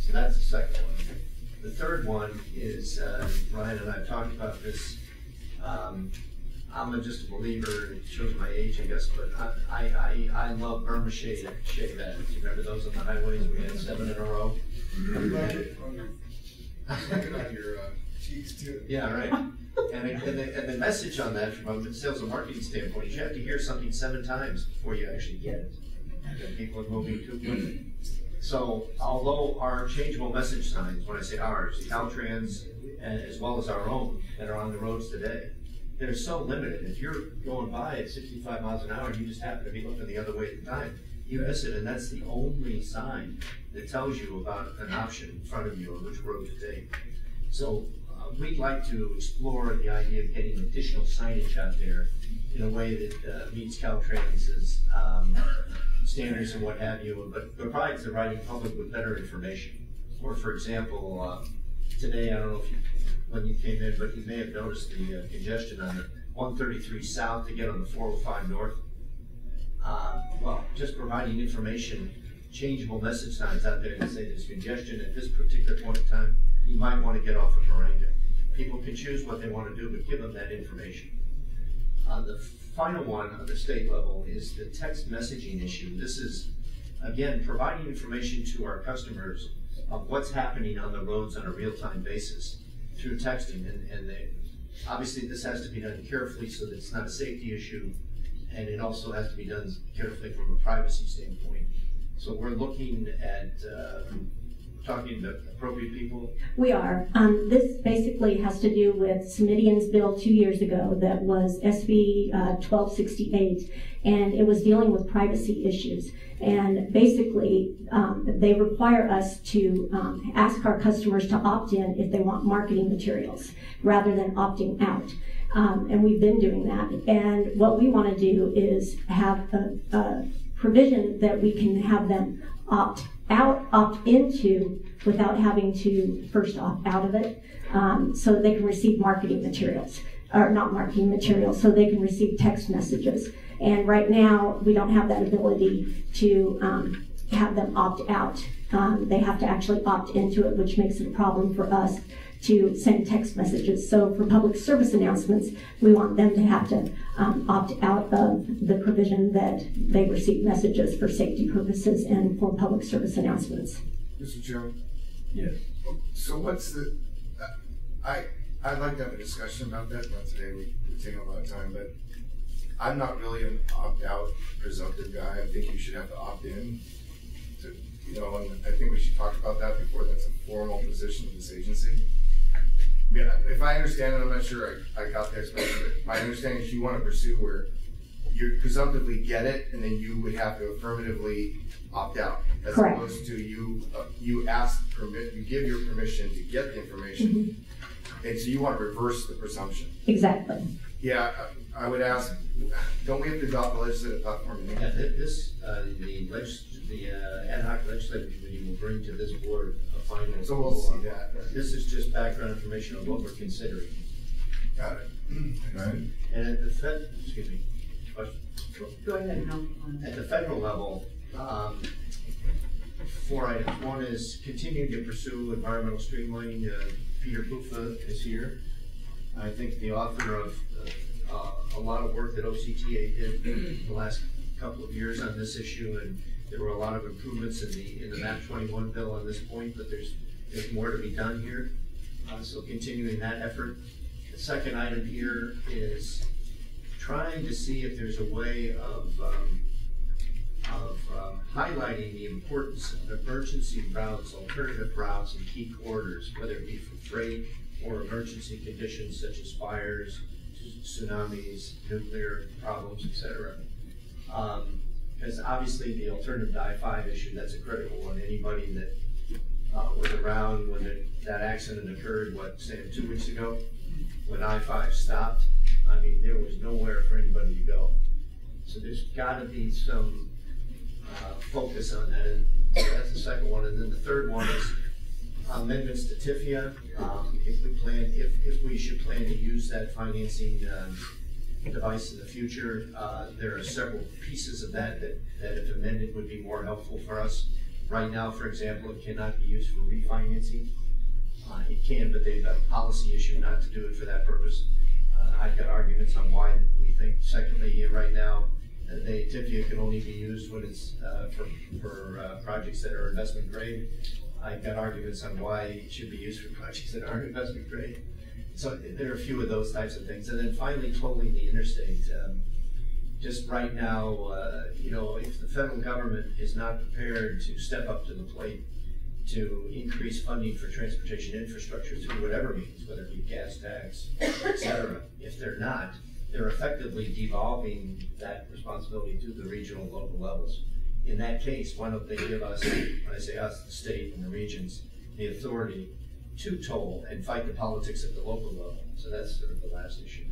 Speaker 8: So that's the second one. The third one is, uh, Ryan and I have talked about this. Um, I'm just a believer, it shows my age, I guess, but I, I, I, I love Burma Shave, shade bags. You remember those on the highways? We had seven in a row. Yeah, right. And, it- and the, and the message on that from a sales and marketing standpoint is you have to hear something seven times before you actually get it. And people are moving too quickly. So although our changeable message signs, when I say ours, Caltrans, and as well as our own that are on the roads today, they're so limited. If you're going by at sixty-five miles an hour and you just happen to be looking the other way at the time, you miss it, and that's the only sign that tells you about an option in front of you on which road to take. So we'd like to explore the idea of getting additional signage out there in a way that uh, meets Caltrans's um, standards and what have you, but provides the riding public with better information. Or, for example, uh, today, I don't know if you, when you came in, but you may have noticed the uh, congestion on the 133 south to get on the 405 north. Uh, well, just providing information, changeable message signs out there that say there's congestion at this particular point in time, you might want to get off of Moringa. People can choose what they want to do, but give them that information. Uh, the final one on the state level is the text messaging issue. This is, again, providing information to our customers of what's happening on the roads on a real-time basis through texting. And, and they, obviously, this has to be done carefully so that it's not a safety issue, and it also has to be done carefully from a privacy standpoint. So we're looking at uh, talking to appropriate people.
Speaker 14: We are. Um, this basically has to do with Simitian's bill two years ago that was SB uh, 1268, and it was dealing with privacy issues. And basically, um, they require us to um, ask our customers to opt in if they want marketing materials rather than opting out. Um, and we've been doing that. And what we want to do is have a, a provision that we can have them opt out, opt into without having to first opt out of it, um, so they can receive marketing materials, or not marketing materials, so they can receive text messages. And right now, we don't have that ability to um, have them opt out. Um, they have to actually opt into it, which makes it a problem for us to send text messages. So for public service announcements, we want them to have to um, opt out of the provision that they receive messages for safety purposes and for public service announcements.
Speaker 4: Mr. Chairman?
Speaker 1: Yes.
Speaker 4: So what's the, uh, I, I'd like to have a discussion about that, not today, we, we take a lot of time, but I'm not really an opt-out presumptive guy, I think you should have to opt in you know, and I think we should talk about that before that's a formal position of this agency. Yeah, if I understand it, I'm not sure I, I got the explanation, but my understanding is you want to pursue where you presumptively get it, and then you would have to affirmatively opt out. As
Speaker 14: Correct.
Speaker 4: opposed to you, uh, you ask permit, you give your permission to get the information,
Speaker 14: Mm-hmm.
Speaker 4: and so you want to reverse the presumption.
Speaker 14: Exactly.
Speaker 4: Yeah, I I would ask, don't we have to adopt the legislative platform?
Speaker 8: Yeah, thi- this, uh, the legis, the uh, ad hoc legislative committee will bring to this board a.
Speaker 4: So we'll see that.
Speaker 8: This is just background information on what we're considering.
Speaker 4: Got it. Right.
Speaker 8: And at the Fed, excuse me, question?
Speaker 9: Go ahead, no.
Speaker 8: At the federal level, um, four items. One is continuing to pursue environmental streamlining. Uh, Peter Buffa is here. I think the author of uh, a lot of work that OCTA did the last couple of years on this issue, and there were a lot of improvements in the in the MAP 21 bill on this point, but there's there's more to be done here. Uh, so continuing that effort. The second item here is trying to see if there's a way of um, of um, highlighting the importance of emergency routes, alternative routes, and key corridors, whether it be for freight or emergency conditions such as fires, tsunamis, nuclear problems, etc. Because obviously the alternative to I-5 issue, that's a critical one. Anybody that uh, was around when the, that accident occurred, what, say, two weeks ago, when I-5 stopped, I mean, there was nowhere for anybody to go. So there's got to be some uh, focus on that. And that's the second one. And then the third one is amendments to TIFIA. Um, if we plan, if, if we should plan to use that financing um, device in the future. Uh, There are several pieces of that that, that if amended would be more helpful for us. Right now, for example, it cannot be used for refinancing. Uh, It can, but they've got a policy issue not to do it for that purpose. Uh, I've got arguments on why we think. Secondly, right now, the TIFIA can only be used when it's uh, for, for uh, projects that are investment grade. I've got arguments on why it should be used for projects that aren't investment grade. So there are a few of those types of things. And then finally, tolling the interstate. Um, just right now, uh, you know, if the federal government is not prepared to step up to the plate to increase funding for transportation infrastructure through whatever means, whether it be gas tax, et cetera, if they're not, they're effectively devolving that responsibility to the regional and local levels. In that case, why don't they give us, when I say us, the state and the regions, the authority to toll and fight the politics at the local level? So that's sort of the last issue.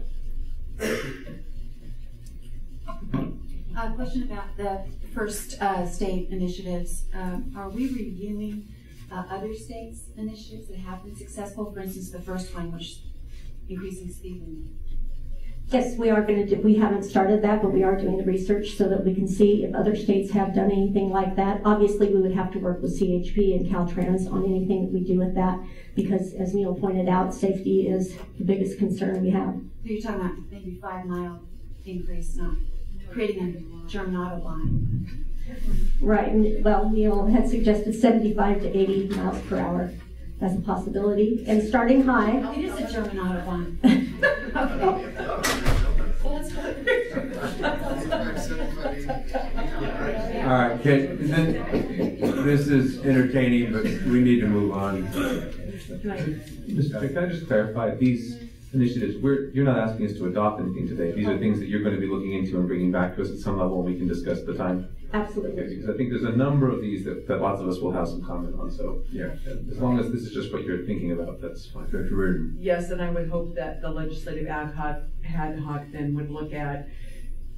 Speaker 2: A question about the first uh, state initiatives. Um, Are we reviewing uh, other states' initiatives that have been successful? For instance, the first one, which increasing speed.
Speaker 14: Yes, we are going to do, we haven't started that, but we are doing the research so that we can see if other states have done anything like that. Obviously, we would have to work with CHP and Caltrans on anything that we do with that, because as Neil pointed out, safety is the biggest concern we have.
Speaker 2: So you're talking about maybe five mile increase, not creating a German Autobahn.
Speaker 14: Right, well, Neil had suggested seventy-five to eighty miles per hour as a possibility, and starting high.
Speaker 2: Oh, it is a German Autobahn.
Speaker 1: All right, can, then, this is entertaining, but we need to move on.
Speaker 15: Mr. Can I just clarify, these initiatives, we're, you're not asking us to adopt anything today. These are things that you're going to be looking into and bringing back to us at some level, and we can discuss at the time.
Speaker 14: Absolutely.
Speaker 15: Because I think there's a number of these that, that lots of us will have some comment on, so.
Speaker 1: Yeah.
Speaker 15: As long as this is just what you're thinking about, that's fine.
Speaker 1: Dr. Reardon.
Speaker 9: Yes, and I would hope that the legislative ad hoc, ad hoc then would look at,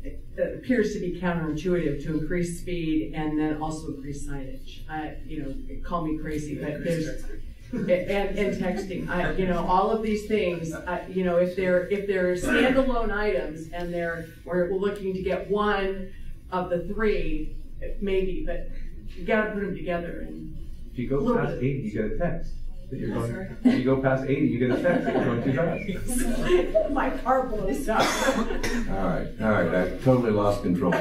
Speaker 9: it appears to be counterintuitive to increase speed and then also increase signage. I, you know, call me crazy, but there's, and, and texting, I, you know, all of these things, I, you know, if they're, if they're standalone items and they're, we're looking to get one of the three, maybe, but you gotta put them together and
Speaker 15: If you go past
Speaker 9: bit.
Speaker 15: eighty, you get a text. That you're going,
Speaker 9: sir.
Speaker 15: if you go past eighty, you get a text that you're going too fast.
Speaker 9: my car blows up.
Speaker 1: All right, all right, I totally lost control.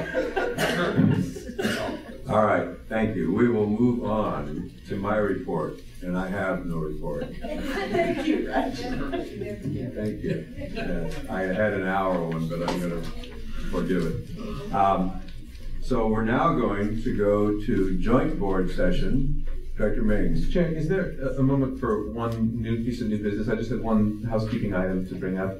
Speaker 1: All right, thank you. We will move on to my report, and I have no report.
Speaker 9: Thank you, Raj.
Speaker 1: Thank you. Uh, I had an hour one, but I'm gonna forgive it. Um, So we're now going to go to joint board session. Director Maines.
Speaker 15: Mr. Chair, is there a, a moment for one new piece of new business? I just had one housekeeping item to bring up.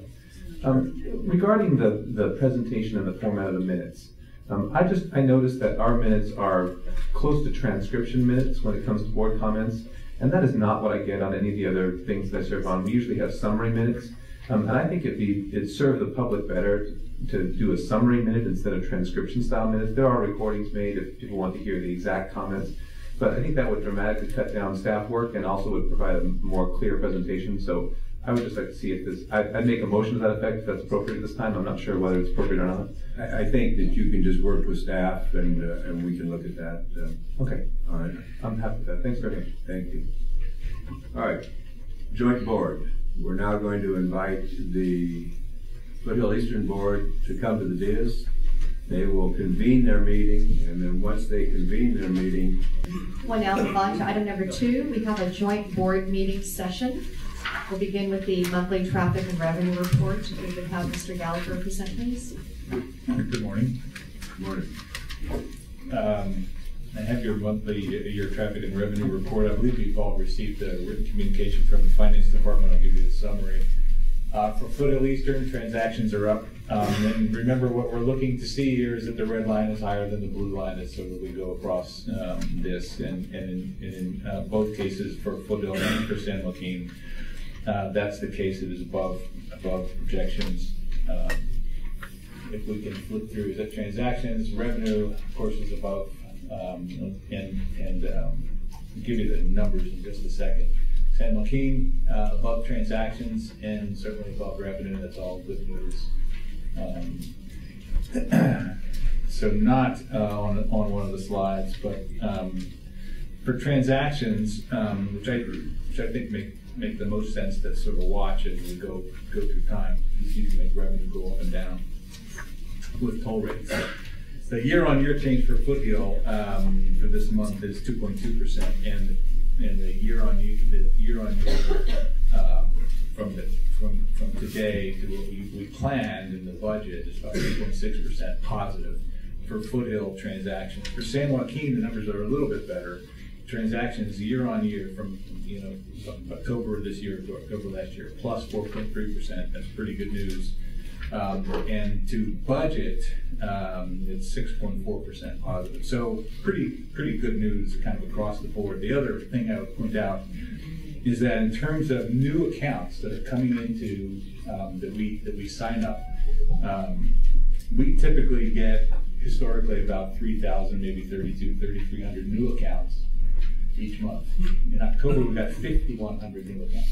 Speaker 15: Um, regarding the, the presentation and the format of the minutes, um, I just, I noticed that our minutes are close to transcription minutes when it comes to board comments, and that is not what I get on any of the other things that I serve on. We usually have summary minutes, um, and I think it'd be, it'd serve the public better to do a summary minute instead of transcription style minutes. There are recordings made if people want to hear the exact comments, but I think that would dramatically cut down staff work and also would provide a more clear presentation. So I would just like to see if this, I'd, I'd make a motion to that effect if that's appropriate at this time. I'm not sure whether it's appropriate or not.
Speaker 1: I, I think that you can just work with staff and, uh, and we can look at that. uh,
Speaker 15: Okay,
Speaker 1: All right,
Speaker 15: I'm happy with that. Thanks very much.
Speaker 1: thank you. All right, joint board. We're now going to invite the Foothill Eastern Board to come to the dais. They will convene their meeting, and then once they convene their meeting,
Speaker 16: We'll now move on to item number two. We have a joint board meeting session. We'll begin with the monthly traffic and revenue report. We could have Mr. Gallagher present, please.
Speaker 17: Good morning.
Speaker 1: Good morning.
Speaker 17: Um, I have your monthly, your traffic and revenue report. I believe you've all received a written communication from the finance department. I'll give you a summary. Uh, for Foothill Eastern, transactions are up. Um, and remember, what we're looking to see here is that the red line is higher than the blue line so that we go across um, this. And, and in, in uh, both cases, for Foothill and for San Joaquin, uh, that's the case. It is above above projections. Um, if we can flip through, is that transactions, revenue, of course, is above, um, and, and, um, give you the numbers in just a second. San Joaquin, uh, above transactions and certainly above revenue, that's all good news. Um, So not uh, on, on one of the slides, but um, for transactions, um, which I, which I think make, make the most sense to sort of watch as we go, go through time. You can make revenue go up and down with toll rates. The year-on-year change for Foothill um, for this month is 2.2%, and and the year-on-year the year-on-year um, from the from from today to what we, we planned in the budget is about 3.6% positive for Foothill transactions. For San Joaquin, the numbers are a little bit better. Transactions year-on-year from you know October this year to October last year plus 4.3%. That's pretty good news. Um, and to budget, um, it's 6.4% positive. So pretty pretty good news kind of across the board. The other thing I would point out is that in terms of new accounts that are coming into um, that we that we sign up, um, we typically get historically about 3,000, maybe 32, 3,300 new accounts each month. In October, we got 5,100 new accounts.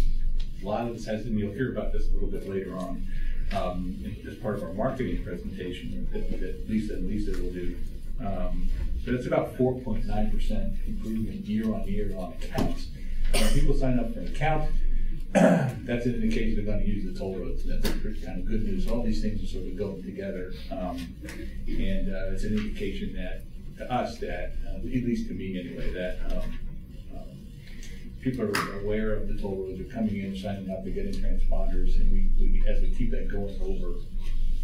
Speaker 17: A lot of this has, and you'll hear about this a little bit later on um, as part of our marketing presentation that, Lisa and Lisa will do. Um, but it's about 4.9% improvement year on year on accounts. When people sign up for an account, that's an indication they're going to use the toll roads. That's pretty kind of good news. All these things are sort of going together, um, and uh, it's an indication that to us that, uh, at least to me anyway, that um, people are aware of the toll roads, are coming in, signing up, they're getting transponders, and we, we as we keep that going over,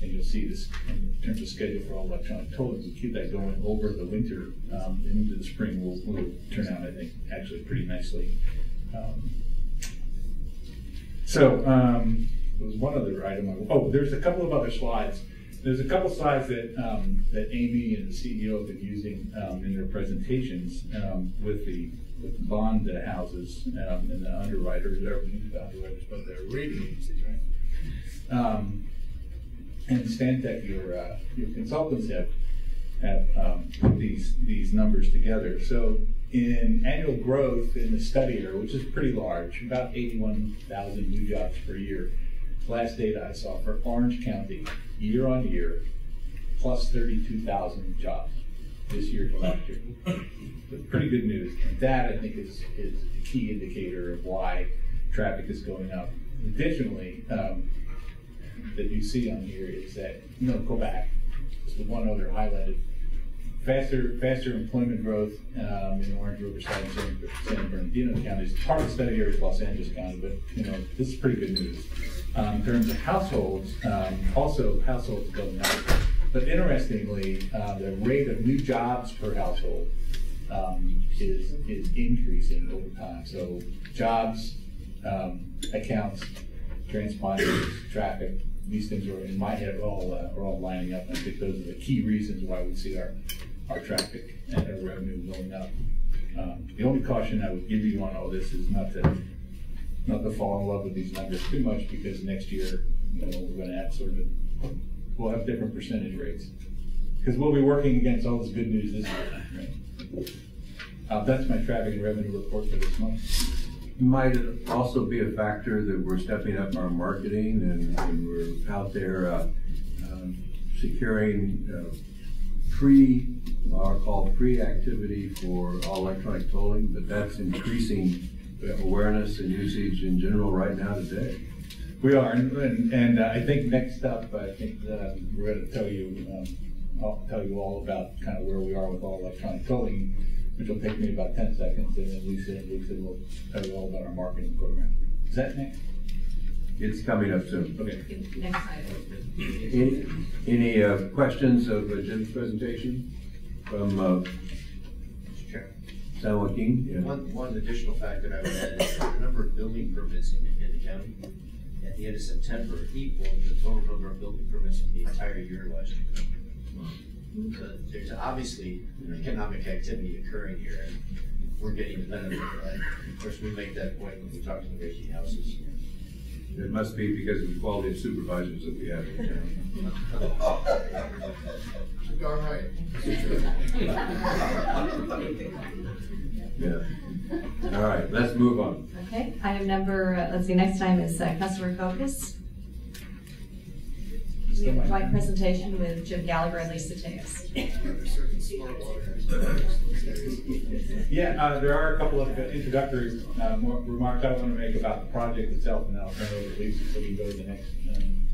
Speaker 17: and you'll see this in terms of schedule for all electronic tolling, we keep that going over the winter um, and into the spring, will will turn out, I think, actually pretty nicely. Um, so um, was one other item. I, oh, there's a couple of other slides. There's a couple slides that um, that Amy and the CEO have been using um, in their presentations um, with the with the bond houses um, and the underwriters, or the underwriters, but the rating agencies, right? Um, and Stantec, your uh, your consultants have have um, put these these numbers together. So in annual growth in the study area, which is pretty large, about 81,000 new jobs per year. Last data I saw for Orange County, year on year, plus 32,000 jobs this year pretty good news. And that I think is is a key indicator of why traffic is going up. Additionally, um, that you see on here is that you know go back. Just the one other highlighted faster faster employment growth um, in Orange, Riverside, and San, San Bernardino counties. Part of the study area is Los Angeles County, but you know this is pretty good news. Um, in terms of households, um, also households going up. But interestingly, uh, the rate of new jobs per household um, is is increasing over time. So jobs, um, accounts, transponders, traffic, these things are in my head all uh, are all lining up. I think those are the key reasons why we see our our traffic and our revenue going up. Um, the only caution I would give you on all this is not to not to fall in love with these numbers too much because next year, you know, we're going to have sort of we'll have different percentage rates because we'll be working against all this good news this year. Right? Uh, that's my traffic and revenue report for this month.
Speaker 1: Might it also be a factor that we're stepping up our marketing and, and we're out there uh, um, securing uh, pre, or called pre-activity for all electronic tolling, but that's increasing awareness and usage in general right now today.
Speaker 17: We are, and, and, and uh, I think next up, I think uh, we're going to tell you, um, I'll tell you all about kind of where we are with all electronic tolling, which will take me about 10 seconds, and then Lisa, and Lisa will tell you all about our marketing program. Is that next?
Speaker 1: It's coming up soon.
Speaker 17: Okay.
Speaker 6: Next item.
Speaker 1: Any, any uh, questions of uh, Jim's presentation from uh, San Joaquin? Yeah.
Speaker 8: One, one additional fact that I would add is the number of building permits in, in the county at the end of September equal the total number of building permits in the entire year last year. So there's obviously economic activity occurring here, and we're getting the benefit of that. Of course, we make that point when we talk to the Gracie houses.
Speaker 1: It must be because of the quality of supervisors that we have in town.
Speaker 4: Darn right.
Speaker 1: Yeah. All right, let's move on.
Speaker 16: Okay, item number, uh, let's see, next time is uh, customer focus. We have a joint presentation with Jim Gallagher and Lisa Tejas.
Speaker 17: Yeah, uh, there are a couple of introductory uh, remarks I want to make about the project itself, and then I'll turn it over to Lisa so we can go to the next. Um,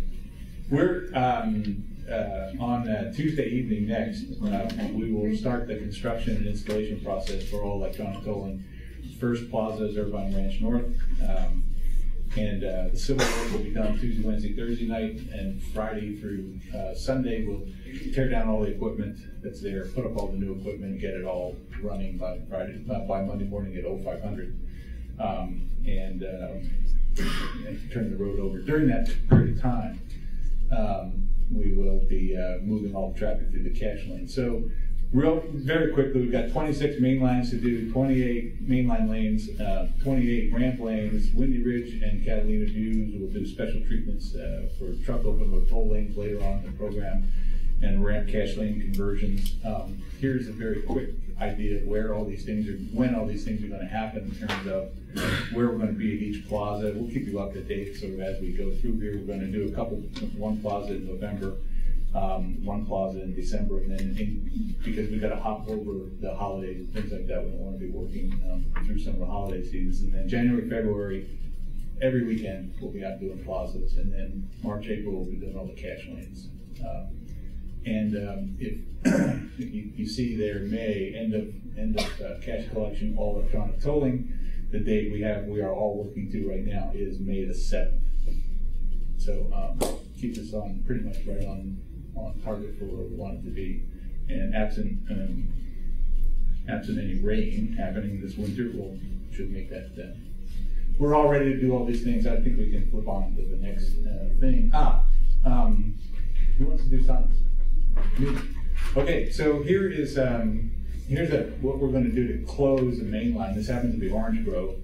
Speaker 17: we're um, uh, on uh, Tuesday evening next. Uh, we will start the construction and installation process for all electronic tolling. First plaza is Irvine Ranch North. Um, and uh, the civil work will be done Tuesday, Wednesday, Thursday night, and Friday through uh, Sunday. We'll tear down all the equipment that's there, put up all the new equipment, get it all running by Friday, uh, by Monday morning at 0500, um, and, and turn the road over. During that period of time, um, we will be uh, moving all the traffic through the cash lane. So real very quickly, we've got 26 main lines to do, 28 mainline lanes, uh, 28 ramp lanes, Windy Ridge and Catalina Views. We'll do special treatments uh, for truck open road toll lanes later on in the program and ramp cash lane conversions. Um, here's a very quick idea of where all these things are, when all these things are going to happen in terms of where we're going to be at each plaza. We'll keep you up to date sort of as we go through here. We're going to do a couple, one plaza in November um, one plaza in December, and then in, because we've got to hop over the holidays and things like that, we don't want to be working um, through some of the holiday seasons. And then January, February, every weekend we'll be out doing plazas, and then March, April we'll be doing all the cash lanes. Um, and um, if, you, you, see there, May end of end of uh, cash collection, all electronic tolling. The date we have, we are all working to right now is May the seventh. So um, keep us on pretty much right on on target for where we want it to be. And absent, um, absent any rain happening this winter, we'll, should make that, we're all ready to do all these things. I think we can flip on to the next uh, thing. Ah, um, who wants to do science? Me. Okay, so here is, um, here's a, what we're going to do to close the main line. This happens to be Orange Grove.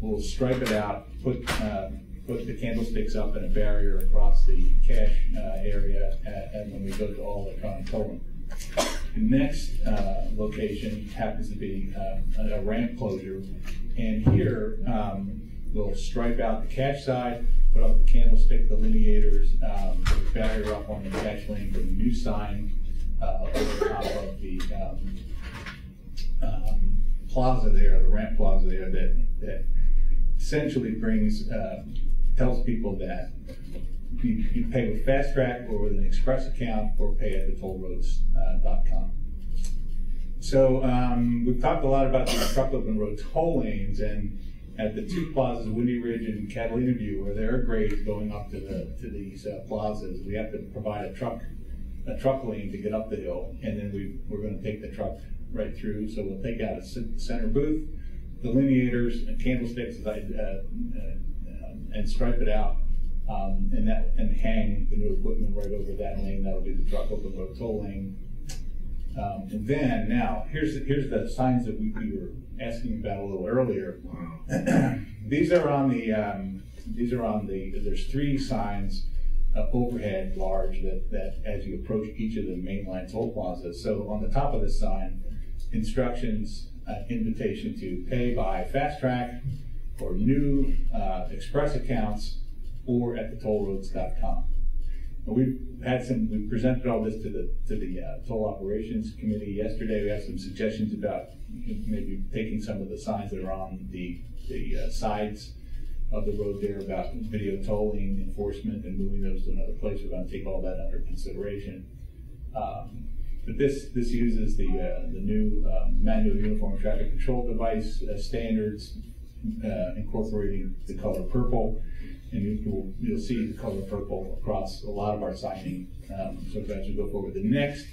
Speaker 17: We'll stripe it out, put uh, put the candlesticks up in a barrier across the cash uh, area, and when we go to all electronic tolling. The next uh, location happens to be uh, a ramp closure, and here um, we'll stripe out the cash side, put up the candlestick, the lineators, um, barrier up on the cash lane, put a new sign uh, over top of the um, um, plaza there, the ramp plaza there, that that essentially brings uh, tells people that you, you pay with FasTrak or with an express account or pay at thetollroads.com. Uh, so um, we've talked a lot about the truck open road toll lanes and at the two plazas, Windy Ridge and Catalina View, where there are grades going up to the to these uh, plazas, we have to provide a truck a truck lane to get up the hill, and then we we're going to take the truck right through. So we'll take out a center booth, delineators, and candlesticks, as I uh, uh and stripe it out um, and that and hang the new equipment right over that lane. That'll be the truck open road toll lane. Um, and then now here's the, here's the signs that we, we were asking about a little earlier. these are on the um, these are on the there's three signs uh, overhead large that that as you approach each of the mainline toll plazas. So on the top of the sign, instructions, uh, invitation to pay by FasTrak for new uh, express accounts or at thetollroads.com. And we've had some, we presented all this to the to the uh, toll operations committee yesterday. We have some suggestions about maybe taking some of the signs that are on the the uh, sides of the road there about video tolling enforcement and moving those to another place. We're going to take all that under consideration. Um, but this this uses the uh, the new um, manual uniform traffic control device uh, standards uh, incorporating the color purple. And you, will you'll see the color purple across a lot of our signing. Um, so as we go forward, the next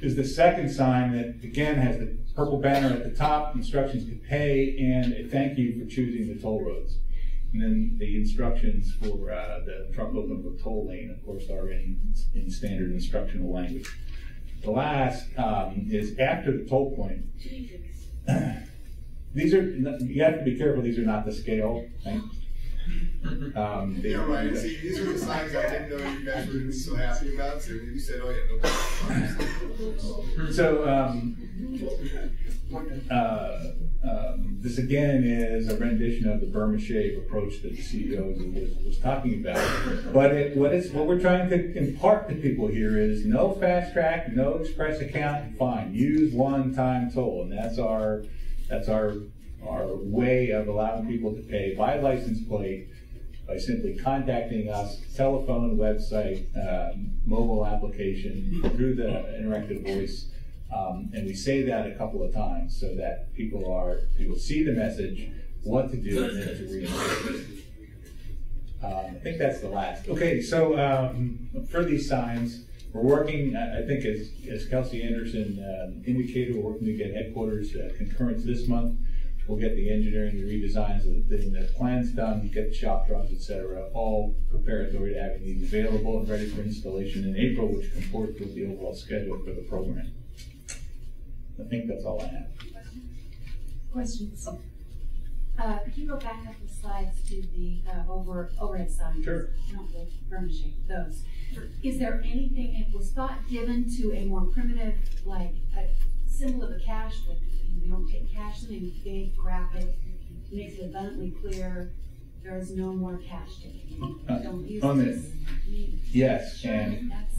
Speaker 17: is the second sign that again has the purple banner at the top, instructions to pay, and a thank you for choosing the toll roads. And then the instructions for uh, the truck open with toll lane, of course, are in, in standard instructional language. The last um, is after the toll point. These are, you have to be careful, these are not the scale. Right? Um,
Speaker 4: they, yeah, right. See, these are the signs I didn't know you guys were so happy about. So you said, "Oh yeah, no."
Speaker 17: so, um, uh, um, this again is a rendition of the Burma Shave approach that the CEO was, was talking about. But it, what is what we're trying to impart to people here is no FasTrak, no express account, fine. Use one-time toll, and that's our that's our our way of allowing people to pay by license plate by simply contacting us, telephone, website, um, mobile application, through the interactive voice. Um, and we say that a couple of times so that people are people see the message, what to do, and then to reinforce it. Um, I think that's the last. Okay, so um, for these signs, we're working. I think as, as Kelsey Anderson um, indicated, we're working to get headquarters uh, concurrence this month. We'll get the engineering, the redesigns, the, the plans done, get the shop drawings, et cetera, all preparatory to having these available and ready for installation in April, which comports with the overall schedule for the program. I think that's all I have.
Speaker 2: Questions? Uh, could you go back up the slides to the, uh, over, overhead signs?
Speaker 17: Sure.
Speaker 2: Not the furnishing, those. Is there anything, it was thought given to a more primitive, like, a symbol of the cash, but we don't take cash, something big, graphic, makes it abundantly clear, there is no more cash taking.
Speaker 17: Uh,
Speaker 2: Don't use this.
Speaker 17: Yes,
Speaker 2: Sure,
Speaker 17: and
Speaker 2: that's,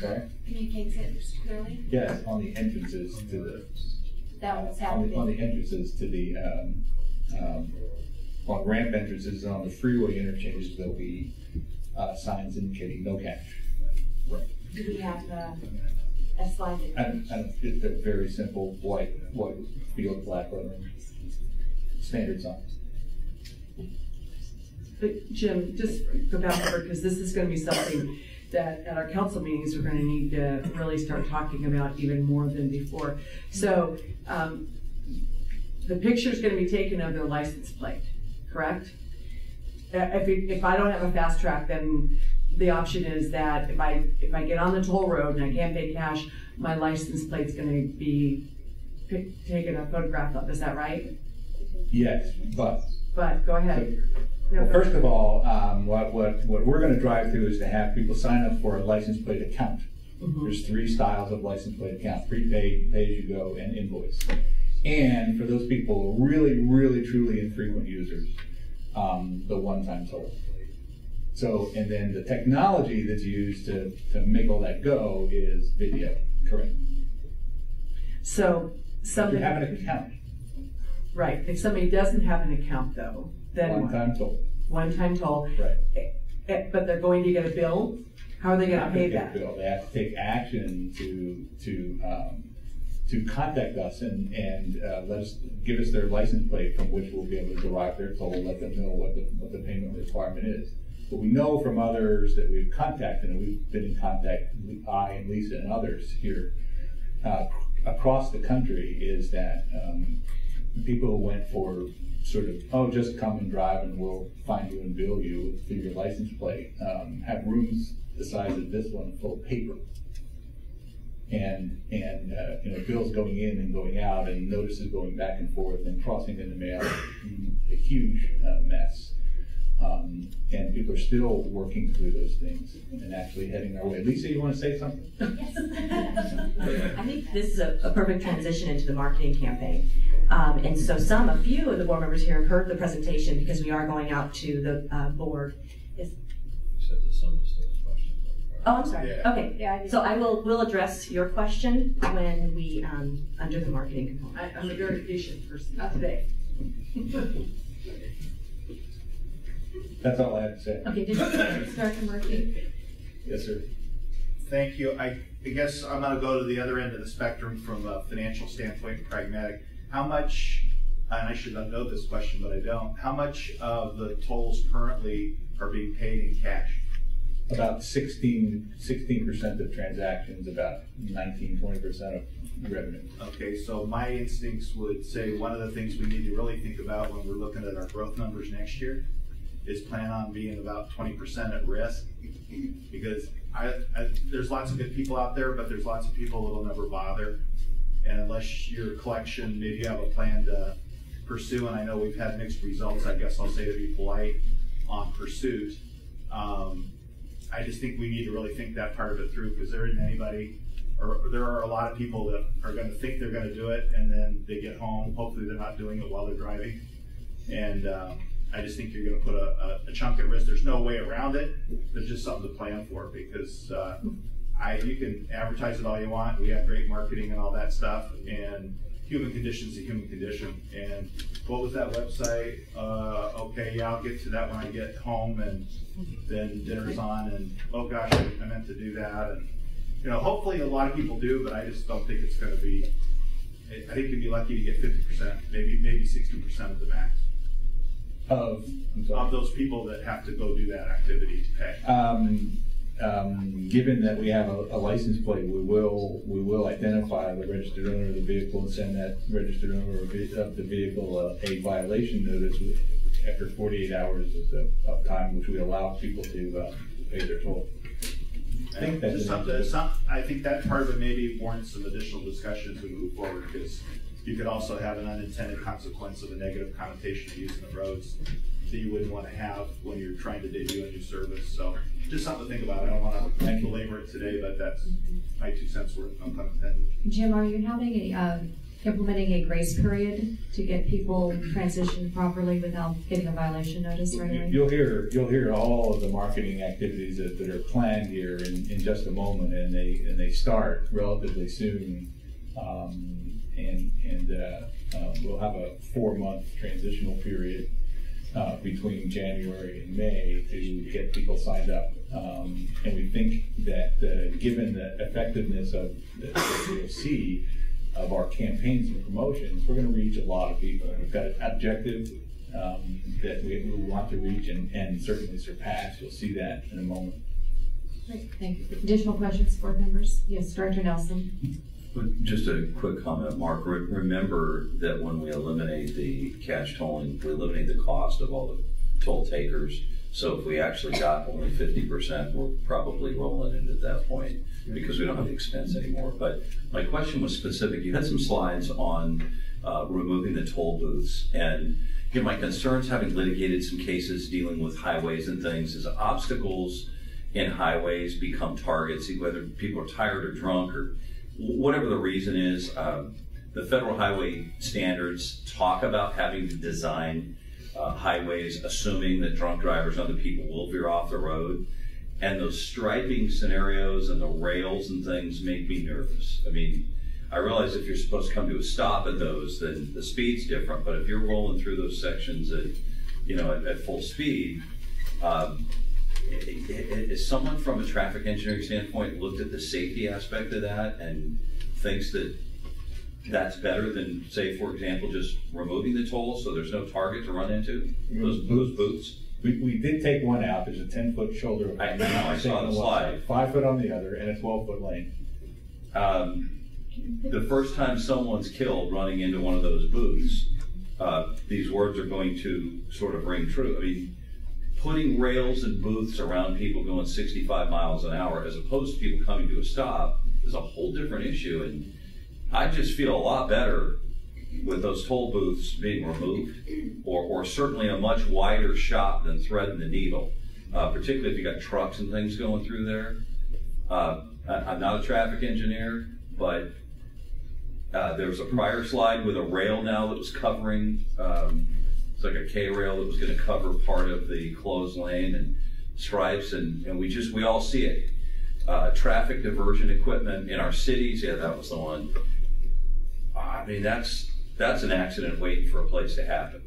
Speaker 17: sorry.
Speaker 2: communicates it clearly,
Speaker 17: Yes, on the entrances to the
Speaker 2: that was
Speaker 17: on the, on the entrances to the um, um, on ramp entrances and on the freeway interchanges there'll be uh, signs indicating no cash. Right.
Speaker 2: Do we have, uh, a slide?
Speaker 17: And, and it's a very simple white white field black lettering standard signs.
Speaker 9: But Jim, just go back over, because this is gonna be something that at our council meetings, we're gonna need to really start talking about even more than before. So, um, the is gonna be taken of the license plate, correct? If, it- if I don't have a FasTrak, then the option is that if I, if I get on the toll road and I can't pay cash, my license plate's gonna be pic- taken a photograph of, is that right?
Speaker 17: Yes, but
Speaker 9: But, go ahead. No,
Speaker 17: Well,
Speaker 9: go-
Speaker 17: first of all, um, what, what, what we're gonna drive through is to have people sign up for a license plate account.
Speaker 9: Mhm.
Speaker 17: There's three styles of license plate account, prepaid, pay-as-you-go, and invoice. And for those people, really, really, truly infrequent users, um, the one-time toll. So, and then the technology that's used to, to make all that go is video, correct?
Speaker 9: So,
Speaker 17: If
Speaker 9: somebody.
Speaker 17: you have an account,
Speaker 9: Right, if somebody doesn't have an account though, then
Speaker 17: one-time toll,
Speaker 9: One-time toll,
Speaker 17: right?
Speaker 9: eh, eh, but they're going to get a bill? How are they gonna
Speaker 17: Not
Speaker 9: pay
Speaker 17: get
Speaker 9: that?
Speaker 17: billed. They have to take action to, to, um, to contact us and, and, uh, let us, give us their license plate from which we'll be able to derive their toll, let them know what the, what the payment requirement is. But we know from others that we've contacted, and we've been in contact, I and Lisa and others here, uh, across the country, is that, um, people went for sort of, oh, just come and drive and we'll find you and bill you through your license plate, um, have rooms the size of this one full of paper. And, and, uh, you know, bills going in and going out and notices going back and forth and crossing in the mail, a huge uh, mess. Um, and people are still working through those things and actually heading our way. Lisa, you want to say something? Yes.
Speaker 18: I think this is a, a perfect transition into the marketing campaign. Um, and so some, a few of the board members here have heard the presentation because we are going out to the uh, board. Yes. Oh, I'm sorry.
Speaker 6: Yeah.
Speaker 18: Okay.
Speaker 6: Yeah, I.
Speaker 18: So I will, will address your question when we, um, under the marketing component.
Speaker 9: I, I'm a verification person, not today.
Speaker 17: That's all I have to say.
Speaker 16: Okay, did Director Murphy?
Speaker 17: Yes, sir.
Speaker 19: Thank you. I, I guess I'm gonna go to the other end of the spectrum from a financial standpoint pragmatic. How much, and I should know this question, but I don't, how much of the tolls currently are being paid in cash?
Speaker 17: About 16 percent of transactions, about 19, 20 percent of revenue.
Speaker 19: Okay, so my instincts would say one of the things we need to really think about when we're looking at our growth numbers next year is plan on being about twenty percent at risk. Because I, I, there's lots of good people out there, but there's lots of people that'll never bother. And unless your collection, maybe you have a plan to pursue, and I know we've had mixed results, I guess I'll say to be polite, on pursuit. Um, I just think we need to really think that part of it through, because there isn't anybody or there are a lot of people that are going to think they're going to do it, and then they get home. Hopefully, they're not doing it while they're driving, and um, I just think you're going to put a, a, a, chunk at risk. There's no way around it. There's just something to plan for because uh, I you can advertise it all you want. We have great marketing and all that stuff, and human condition's a human condition. And what was that website? Uh, okay, yeah, I'll get to that when I get home, and then dinner's on, and oh gosh, I meant to do that, and you know, hopefully a lot of people do, but I just don't think it's going to be. I think you'd be lucky to get fifty percent, maybe maybe sixty percent of the max
Speaker 17: of
Speaker 19: of those people that have to go do that activity to pay.
Speaker 17: Um, um, given that we have a, a, license plate, we will we will identify the registered owner of the vehicle and send that registered owner of the vehicle uh, a violation notice after 48 hours of, of, time, which we allow people to uh, pay their toll.
Speaker 19: I think that's something. Some, I think that part of it maybe warrants some additional discussion as we move forward because you could also have an unintended consequence of a negative connotation of using the roads that you wouldn't want to have when you're trying to debut a new service. So just something to think about. I don't want to belabor it today, but that's my two cents worth. No pun intended.
Speaker 16: Jim, are you having a uh, implementing a grace period to get people transitioned properly without getting a violation notice right away?
Speaker 17: You'll hear you'll hear all of the marketing activities that, that are planned here in, in just a moment, and they and they start relatively soon. Um, and and uh, uh, we'll have a four month transitional period uh, between January and May to get people signed up. Um, and we think that uh, given the effectiveness of the, the of our campaigns and promotions, we're going to reach a lot of people. We've got an objective um, that we, we, want to reach and, and certainly surpass. You'll see that in a moment.
Speaker 16: Great, thank you. Additional questions, board members? Yes, Director Nelson.
Speaker 20: Just a quick comment, Mark. Re remember that when we eliminate the cash tolling, we eliminate the cost of all the toll takers. So if we actually got only 50%, we're probably rolling into that point because we don't have the expense anymore. But my question was specific. You had some slides on uh, removing the toll booths. And you know, my concerns, having litigated some cases dealing with highways and things, is obstacles in highways become targets, whether people are tired or drunk or whatever the reason is, um, the federal highway standards talk about having to design uh, highways assuming that drunk drivers and other people will veer off the road. And those striping scenarios and the rails and things make me nervous. I mean, I realize if you're supposed to come to a stop at those, then the speed's different. But if you're rolling through those sections at, you know, at, at full speed, um, is someone from a traffic engineering standpoint looked at the safety aspect of that and thinks that that's better than, say, for example, just removing the toll so there's no target to run into those, those booths?
Speaker 17: We, we did take one out. There's a 10 foot shoulder.
Speaker 20: I know, I saw the slide.
Speaker 17: Five foot on the other and a 12 foot lane.
Speaker 20: Um, the first time someone's killed running into one of those booths, uh, these words are going to sort of ring true. I mean, putting rails and booths around people going 65 miles an hour as opposed to people coming to a stop is a whole different issue. And I just feel a lot better with those toll booths being removed, or, or certainly a much wider shot than threading the needle, uh, particularly if you got trucks and things going through there. Uh, I'm not a traffic engineer, but uh, there was a prior slide with a rail now that was covering um, like a K rail that was going to cover part of the closed lane and stripes, and, and we just we all see it. Uh, traffic diversion equipment in our cities, yeah, that was the one. I mean, that's that's an accident waiting for a place to happen.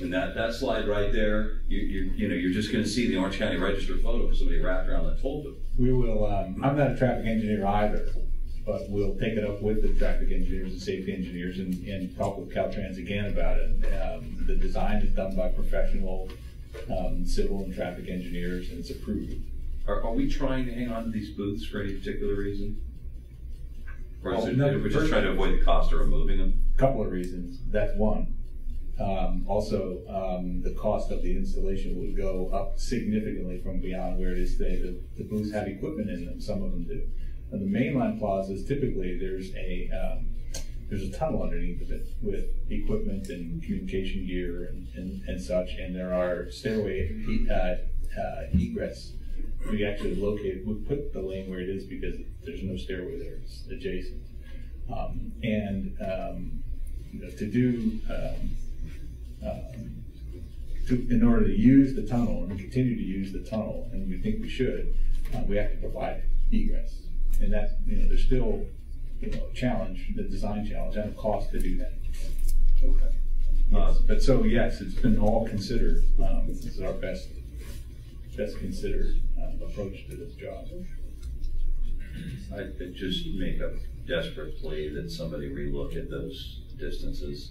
Speaker 20: And that, that slide right there, you, you, you know, you're just going to see the Orange County Register photo of somebody wrapped around that booth.
Speaker 17: We will. Um, I'm not a traffic engineer either, but we'll take it up with the traffic engineers and safety engineers and, and talk with Caltrans again about it. Um, the design is done by professional um, civil and traffic engineers and it's approved.
Speaker 20: Are, are, we trying to hang on to these booths for any particular reason? Or is
Speaker 17: well,
Speaker 20: it, no, we're just trying to avoid the cost of removing them?
Speaker 17: A couple of reasons. That's one. Um, also, um, the cost of the installation would go up significantly from beyond where it is today. The, the booths have equipment in them, some of them do. And the mainline plazas, typically there's a um, there's a tunnel underneath of it with equipment and communication gear and, and, and such, and there are stairway uh, uh, egress we actually located, we put the lane where it is because there's no stairway there, it's adjacent. Um, and, um, you know, to do, um, um, to, in order to use the tunnel and continue to use the tunnel, and we think we should, uh, we have to provide egress. And that, you know, there's still, you know, a challenge, the design challenge and a cost to do that.
Speaker 20: Okay.
Speaker 17: Yes, but so, yes, it's been all considered, um, this is our best, best considered, uh, approach to this job.
Speaker 20: I could just make a desperate plea that somebody relook at those distances.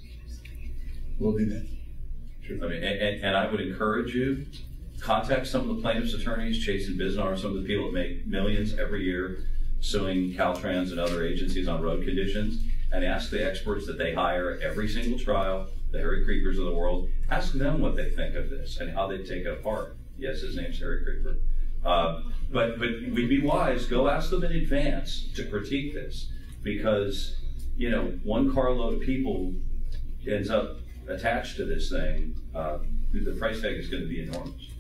Speaker 17: We'll do that. Sure.
Speaker 20: I mean, and, and, and I would encourage you, contact some of the plaintiff's attorneys, Chase and Bisnar, some of the people that make millions every year suing Caltrans and other agencies on road conditions, and ask the experts that they hire every single trial, the Harry Creepers of the world, ask them what they think of this and how they take it apart. Yes, his name's Harry Creeper. Uh, but but we'd be wise, go ask them in advance to critique this because, you know, one carload of people ends up attached to this thing, uh, the price tag is going to be enormous.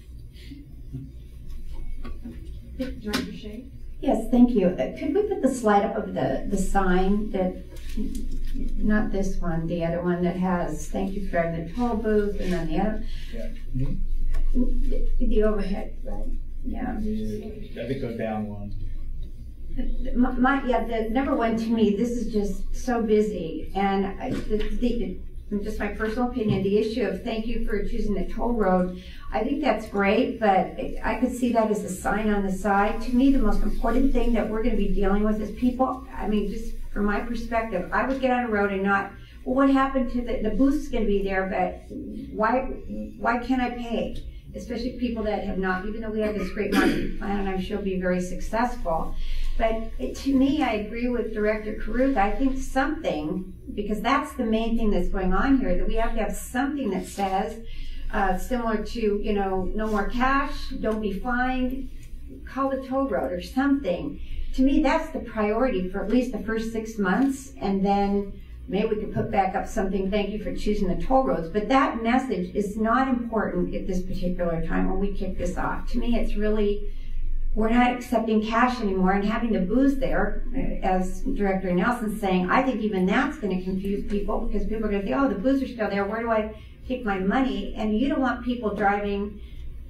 Speaker 2: Director Shea?
Speaker 21: Yes, thank you. Uh, Could we put the slide up of the, the sign that, not this one, the other one that has, thank you for the toll booth, and then the other,
Speaker 17: Yeah.
Speaker 21: the- the overhead, right? Yeah.
Speaker 17: I think go down one.
Speaker 21: My, my, yeah, the number one to me, this is just so busy, and I, the, the, just my personal opinion, the issue of thank you for choosing the toll road, I think that's great, but I could see that as a sign on the side. To me, the most important thing that we're gonna be dealing with is people, I mean, just from my perspective, I would get on a road and not, well, what happened to the, the booth's gonna be there, but why, why can't I pay? Especially people that have not, even though we have this great marketing plan, and I'm sure will be very successful. But it, to me, I agree with Director Karuth. I think something, because that's the main thing that's going on here, that we have to have something that says, uh, similar to, you know, no more cash, don't be fined, call the toll road or something. To me, that's the priority for at least the first six months, and then maybe we could put back up something, thank you for choosing the toll roads. But that message is not important at this particular time when we kick this off. To me, it's really, we're not accepting cash anymore and having the booze there, uh, as Director Nelson's saying, I think even that's going to confuse people because people are going to think, oh, the booze are still there. Where do I take my money? And you don't want people driving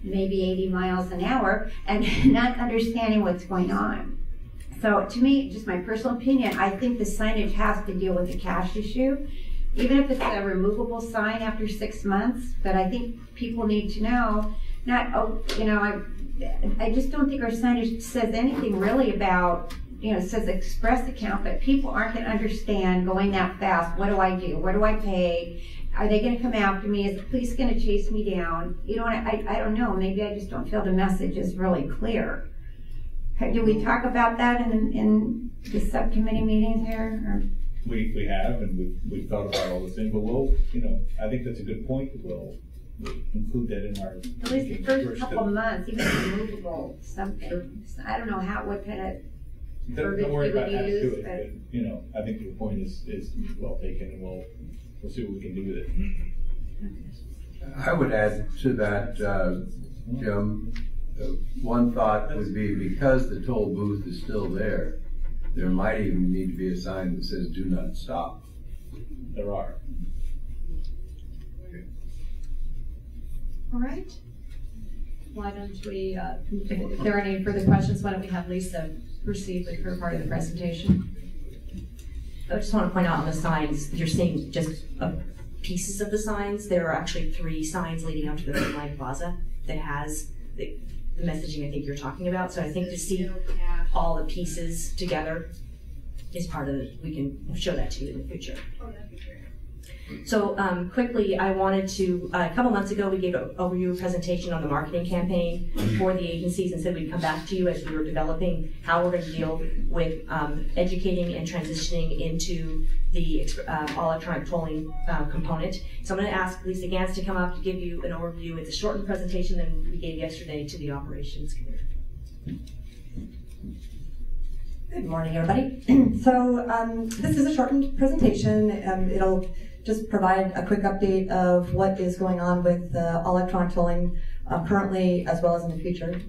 Speaker 21: maybe 80 miles an hour and not understanding what's going on. So to me, just my personal opinion, I think the signage has to deal with the cash issue. Even if it's a removable sign after six months, but I think people need to know, not, oh, you know, I, I just don't think our signage says anything really about, you know, it says express account, but people aren't gonna understand going that fast. What do I do? what do I pay? Are they gonna come after me? Is the police gonna chase me down? You know, I, I don't know. Maybe I just don't feel the message is really clear. Do we talk about that in, in the subcommittee meetings here? Or?
Speaker 17: We, we have, and we've, we've thought about all those things, but we'll, you know, I think that's a good point, we'll include that in our.
Speaker 21: At least the first couple months, even removable something. I don't know how, what kind of
Speaker 17: Don't, don't worry
Speaker 21: you
Speaker 17: about
Speaker 21: would
Speaker 17: how to do it,
Speaker 21: but.
Speaker 17: but, you know, I think your point is, is well taken, and we'll, we'll see what we can do with it.
Speaker 1: I would add to that, uh, Jim, uh, one thought would be because the toll booth is still there, there might even need to be a sign that says do not stop.
Speaker 17: There are.
Speaker 16: All right. Why don't we, uh, if there are any further questions, why don't we have Lisa proceed with her part of the presentation?
Speaker 18: I just want to point out on the signs, you're seeing just uh, pieces of the signs. There are actually three signs leading up to the Red Line Plaza that has the, the messaging I think you're talking about. So I think to see all the pieces together is part of it. We can show that to you in the future. So um, quickly, I wanted to, uh, a couple months ago, we gave an overview presentation on the marketing campaign for the agencies and said we'd come back to you as we were developing how we're going to deal with um, educating and transitioning into the uh, all electronic tolling uh, component. So I'm going to ask Lisa Gans to come up to give you an overview. It's a shortened presentation than we gave yesterday to the operations committee.
Speaker 22: Good morning, everybody. so um, this is a shortened presentation. Um, it'll just provide a quick update of what is going on with uh, electronic tolling uh, currently as well as in the future.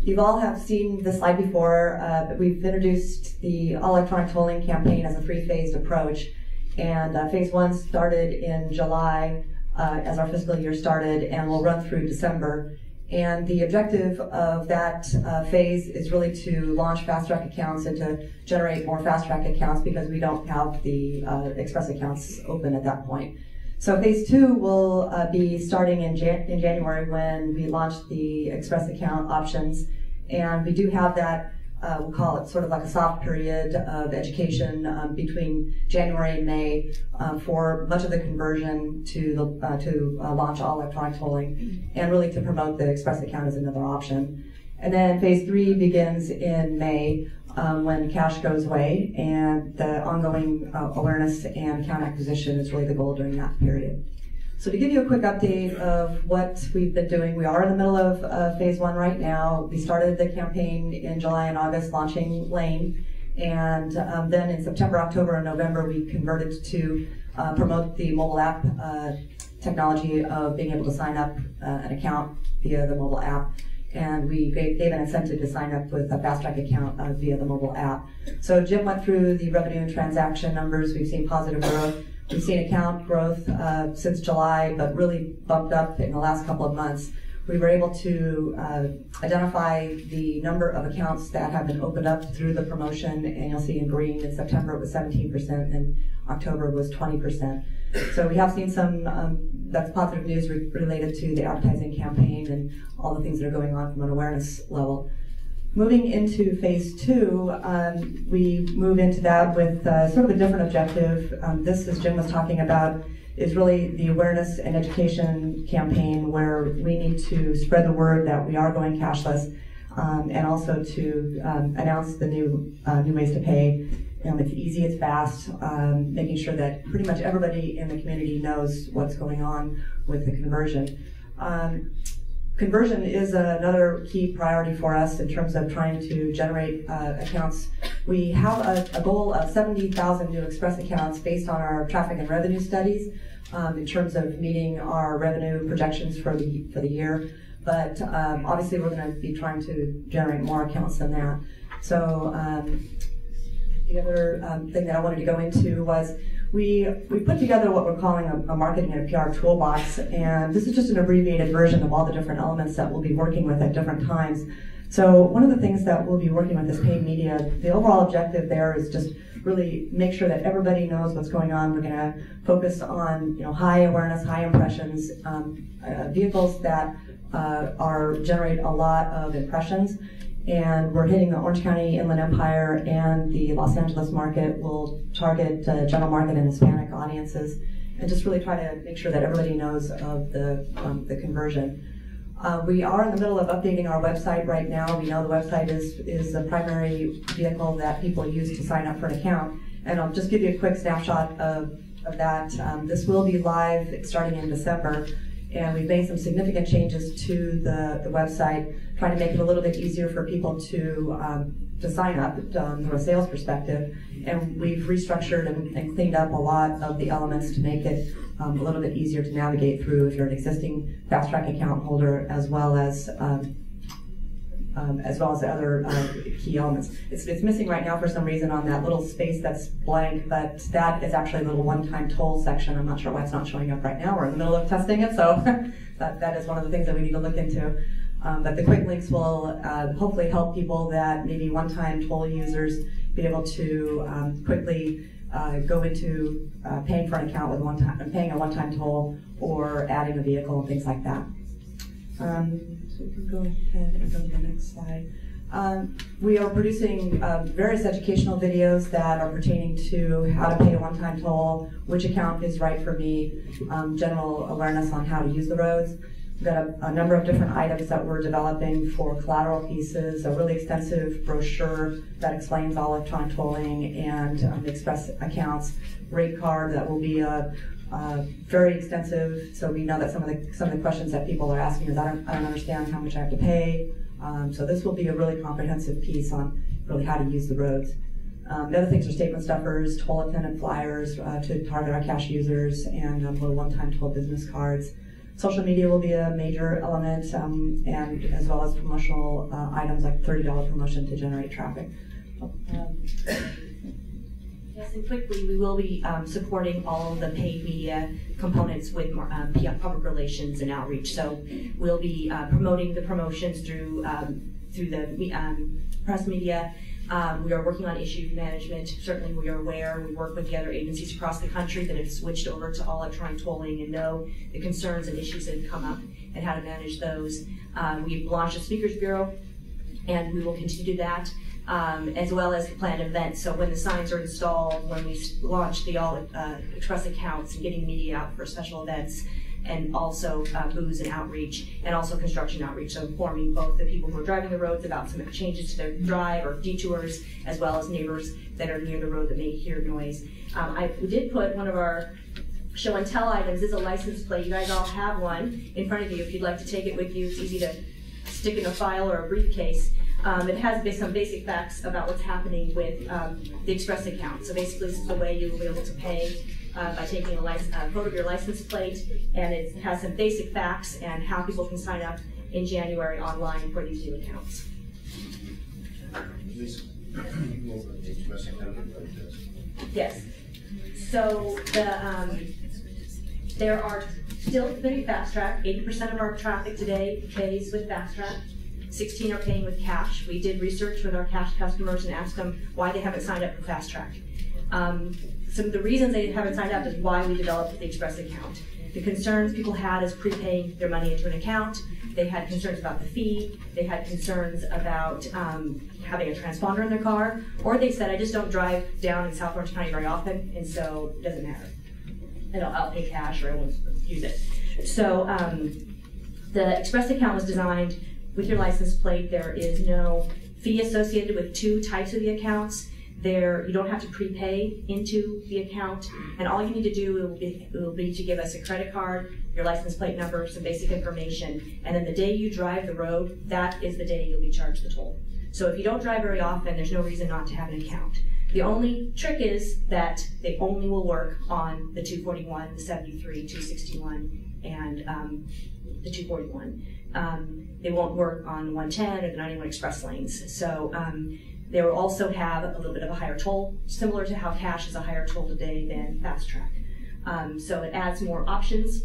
Speaker 22: you've all have seen this slide before, uh, but we've introduced the electronic tolling campaign as a three-phased approach. And uh, phase one started in July uh, as our fiscal year started and will run through December. And the objective of that uh, phase is really to launch FasTrak accounts and to generate more FasTrak accounts because we don't have the uh, express accounts open at that point. So phase two will uh, be starting in, Jan- in January when we launch the express account options. And we do have that uh, we'll call it sort of like a soft period of education um, between January and May uh, for much of the conversion to the, uh, to uh, launch all electronic tolling and really to promote the express account as another option. And then phase three begins in May um, when cash goes away and the ongoing uh, awareness and account acquisition is really the goal during that period. So to give you a quick update of what we've been doing, we are in the middle of uh, phase one right now. We started the campaign in July and August, launching Lane, and um, then in September, October, and November, we converted to uh, promote the mobile app uh, technology of being able to sign up uh, an account via the mobile app. And we gave, gave an incentive to sign up with a FasTrak account uh, via the mobile app. So Jim went through the revenue and transaction numbers. We've seen positive growth. We've seen account growth uh, since July, but really bumped up in the last couple of months. We were able to uh, identify the number of accounts that have been opened up through the promotion, and you'll see in green in September it was 17%, and October was 20%. So we have seen some, um, that's positive news re- related to the advertising campaign and all the things that are going on from an awareness level. Moving into phase two, um, we move into that with uh, sort of a different objective. Um, this, as Jim was talking about, is really the awareness and education campaign where we need to spread the word that we are going cashless um, and also to um, announce the new uh, new ways to pay. It's easy, it's fast, um, making sure that pretty much everybody in the community knows what's going on with the conversion. Um, Conversion is another key priority for us in terms of trying to generate uh, accounts. We have a, a goal of 70,000 new Express accounts based on our traffic and revenue studies um, in terms of meeting our revenue projections for the for the year. But um, obviously, we're going to be trying to generate more accounts than that. So um, the other um, thing that I wanted to go into was we, we put together what we're calling a, a, marketing and a PR toolbox, and this is just an abbreviated version of all the different elements that we'll be working with at different times. So one of the things that we'll be working with is paid media. The overall objective there is just really make sure that everybody knows what's going on. We're going to focus on you know high awareness, high impressions, um, uh, vehicles that uh, are generate a lot of impressions and we're hitting the Orange County Inland Empire and the Los Angeles market. We'll target uh, general market and Hispanic audiences, and just really try to make sure that everybody knows of the um, the conversion. Uh, we are in the middle of updating our website right now. We know the website is is the primary vehicle that people use to sign up for an account, and I'll just give you a quick snapshot of of that. Um, this will be live starting in December and we've made some significant changes to the, the website, trying to make it a little bit easier for people to um, to sign up um, from a sales perspective. And we've restructured and, and, cleaned up a lot of the elements to make it um, a little bit easier to navigate through if you're an existing FasTrak account holder, as well as um, um, as well as the other uh, key elements. It's, it's missing right now for some reason on that little space that's blank, but that is actually a little one-time toll section. I'm not sure why it's not showing up right now. We're in the middle of testing it, so that, that is one of the things that we need to look into. Um, but the quick links will uh, hopefully help people that maybe one-time toll users be able to um, quickly uh, go into uh, paying for an account with one time, paying a one-time toll or adding a vehicle and things like that. So we can go ahead and go to the next slide. Um, we are producing uh, various educational videos that are pertaining to how to pay a one-time toll, which account is right for me, um, general awareness on how to use the roads. We've got a, a, number of different items that we're developing for collateral pieces, a really extensive brochure that explains all electronic tolling and um, express accounts, rate card that will be a uh, very extensive, so we know that some of the some of the questions that people are asking is I don't I don't understand how much I have to pay. Um, so this will be a really comprehensive piece on really how to use the roads. Um, the other things are statement stuffers, toll attendant flyers uh, to target our cash users, and um, little one-time toll business cards. social media will be a major element, um, and as well as promotional uh, items like $30 promotion to generate traffic. Um,
Speaker 18: And quickly, we will be um, supporting all the paid media components with um, public relations and outreach. So we'll be uh, promoting the promotions through um, through the um, press media. Um, we are working on issue management. Certainly, we are aware. We work with the other agencies across the country that have switched over to all electronic tolling and know the concerns and issues that have come up and how to manage those. Um, we've launched a speakers bureau, and we will continue that um, as well as planned events. So when the signs are installed, when we launch the All uh, Express accounts and getting media out for special events, and also uh, booze and outreach, and also construction outreach. So informing both the people who are driving the roads about some changes to their drive or detours, as well as neighbors that are near the road that may hear noise. Um, I did put one of our show and tell items is a license plate. You guys all have one in front of you. If you'd like to take it with you, it's easy to stick in a file or a briefcase. Um, it has some basic facts about what's happening with um, the Express account. So basically, this is the way you will be able to pay uh, by taking a, a photo of your license plate, and it has some basic facts and how people can sign up in January online for these new accounts. Yes. So the um, there are still many FasTrak. Eighty percent of our traffic today pays with FasTrak. Sixteen are paying with cash. We did research with our cash customers and asked them why they haven't signed up for FasTrak. Um, some of the reasons they haven't signed up is why we developed the Express account. The concerns people had is prepaying their money into an account. They had concerns about the fee. They had concerns about um, having a transponder in their car, or they said, "I just don't drive down in South Orange County very often, and so it doesn't matter. And I'll, I'll pay cash or I won't use it." So um, the Express account was designed with your license plate. There is no fee associated with two types of the accounts. There, you don't have to prepay into the account, and all you need to do will be, will be to give us a credit card, your license plate number, some basic information, and then the day you drive the road, that is the day you'll be charged the toll. So if you don't drive very often, there's no reason not to have an account. The only trick is that they only will work on the 241, the 73, 261, and um, the 241. Um, they won't work on 110 or the 91 express lanes. So um, they will also have a little bit of a higher toll, similar to how cash is a higher toll today than FasTrak. Um, so it adds more options